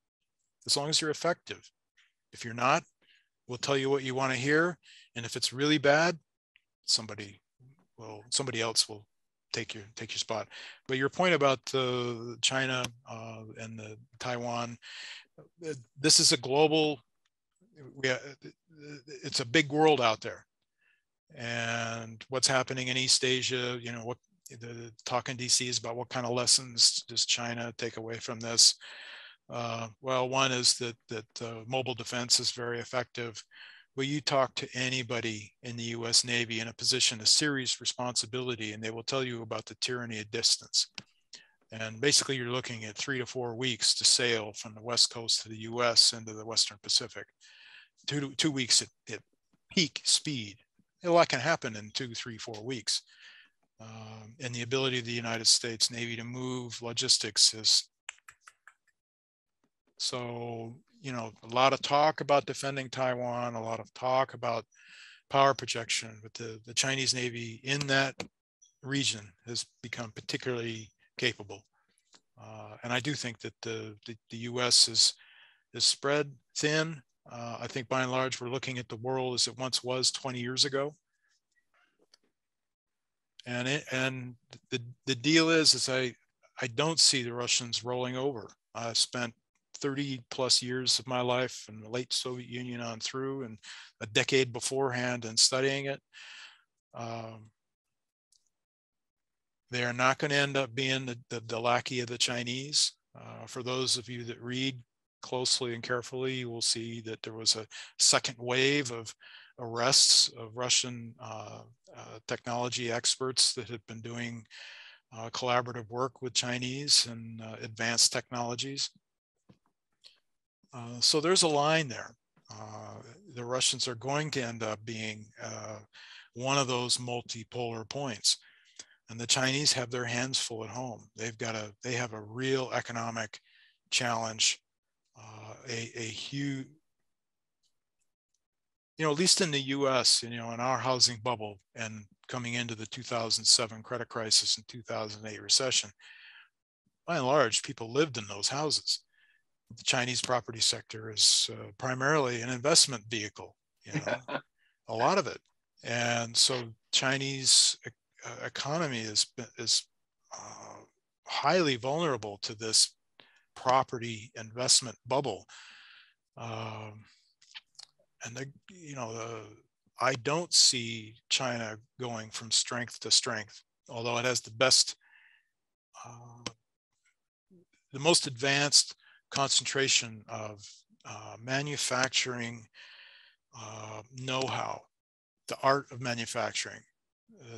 as long as you're effective. If you're not, we'll tell you what you want to hear. And if it's really bad, somebody will, somebody else will take your take your spot. But your point about uh, China uh, and the Taiwan, uh, this is a global. We, it's a big world out there, and what's happening in East Asia. You know what the talk in DC is about. What kind of lessons does China take away from this? Uh, well, one is that that uh, mobile defense is very effective. Well, you talk to anybody in the U.S. Navy in a position of serious responsibility, and they will tell you about the tyranny of distance. And basically, you're looking at three to four weeks to sail from the west coast to the U.S. into the Western Pacific. Two two weeks at, at peak speed. A lot can happen in two, three, four weeks. Um, and the ability of the United States Navy to move logistics is so, you know, a lot of talk about defending Taiwan, a lot of talk about power projection, but the, the Chinese Navy in that region has become particularly capable. Uh, and I do think that the, the, the, US is, is spread thin. Uh, I think by and large, we're looking at the world as it once was 20 years ago. And, it, and the, the deal is, is I, I don't see the Russians rolling over. I spent 30 plus years of my life from the late Soviet Union on through and a decade beforehand and studying it. Um, they are not going to end up being the, the, the lackey of the Chinese. Uh, for those of you that read closely and carefully, you will see that there was a second wave of arrests of Russian uh, uh, technology experts that had been doing uh, collaborative work with Chinese and uh, advanced technologies. Uh, so there's a line there. Uh, the Russians are going to end up being uh, one of those multipolar points. And the Chinese have their hands full at home. They've got a, they have a real economic challenge, uh, a, a huge, you know, at least in the US, you know, in our housing bubble and coming into the 2007 credit crisis and 2008 recession, by and large, people lived in those houses the Chinese property sector is uh, primarily an investment vehicle, you know, a lot of it. And so Chinese uh, economy is, is uh, highly vulnerable to this property investment bubble. Um, and the, you know, the, I don't see China going from strength to strength, although it has the best, uh, the most advanced concentration of uh, manufacturing uh, know-how, the art of manufacturing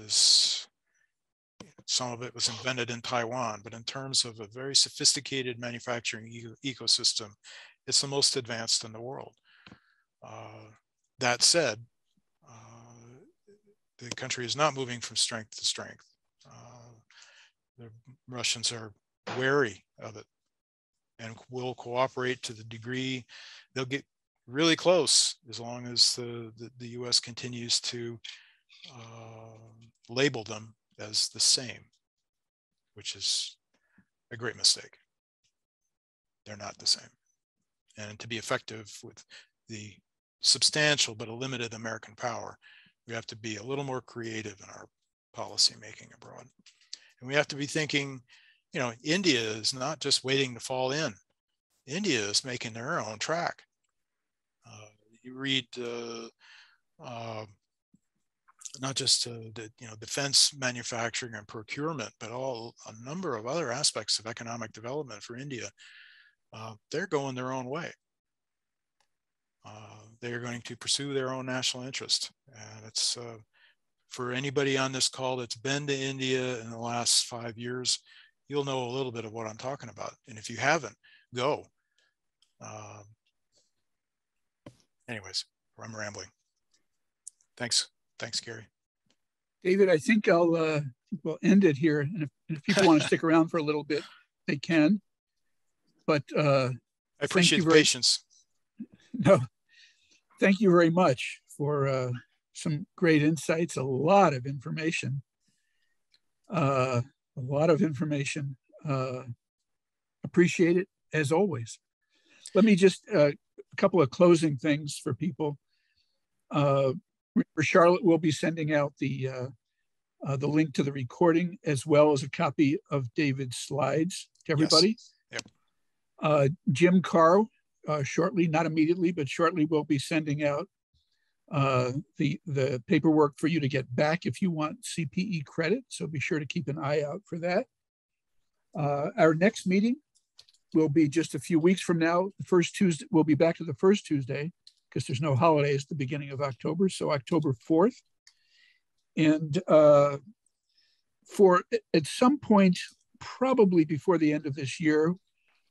is some of it was invented in Taiwan, but in terms of a very sophisticated manufacturing ecosystem, it's the most advanced in the world. Uh, that said, uh, the country is not moving from strength to strength. Uh, the Russians are wary of it and will cooperate to the degree they'll get really close as long as the, the, the US continues to uh, label them as the same, which is a great mistake. They're not the same. And to be effective with the substantial but a limited American power, we have to be a little more creative in our policy making abroad. And we have to be thinking, you know, India is not just waiting to fall in. India is making their own track. Uh, you read uh, uh, not just uh, the you know defense manufacturing and procurement, but all a number of other aspects of economic development for India. Uh, they're going their own way. They are going to pursue their own national interest, and it's for anybody on this call that's been to India in the last five years, you'll know a little bit of what I'm talking about. And if you haven't, go. Um, anyways, I'm rambling. Thanks. Thanks, Gary. David, I think I'll uh, we'll end it here. And if, if people want to stick around for a little bit, they can. But uh, I appreciate the patience. No, thank you very much for uh, some great insights, a lot of information. Uh, a lot of information. Uh, appreciate it as always. Let me just uh, a couple of closing things for people. Uh, Charlotte will be sending out the uh, uh, the link to the recording as well as a copy of David's slides to everybody. Yes. Yep. Uh, Jim Carr, uh, shortly, not immediately, but shortly, will be sending out uh, the the paperwork for you to get back if you want CPE credit. So be sure to keep an eye out for that. Uh, our next meeting will be just a few weeks from now. The first Tuesday, we'll be back to the first Tuesday because there's no holidays at the beginning of October. So October 4th. And uh, for at some point, probably before the end of this year,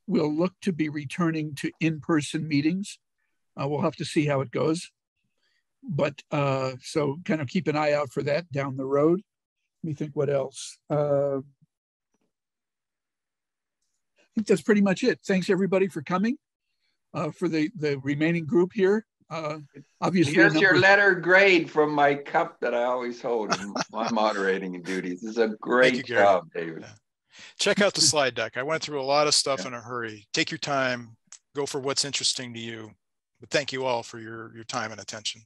we'll look to be returning to in-person meetings. Uh, we'll have to see how it goes. But uh, so kind of keep an eye out for that down the road. Let me think what else. Uh, I think that's pretty much it. Thanks everybody for coming uh, for the, the remaining group here. Uh, obviously, here's your letter grade from my cup that I always hold in my moderating duties. This is a great you, job, David. Yeah. Check out the slide deck. I went through a lot of stuff yeah. in a hurry. Take your time, go for what's interesting to you. But thank you all for your, your time and attention.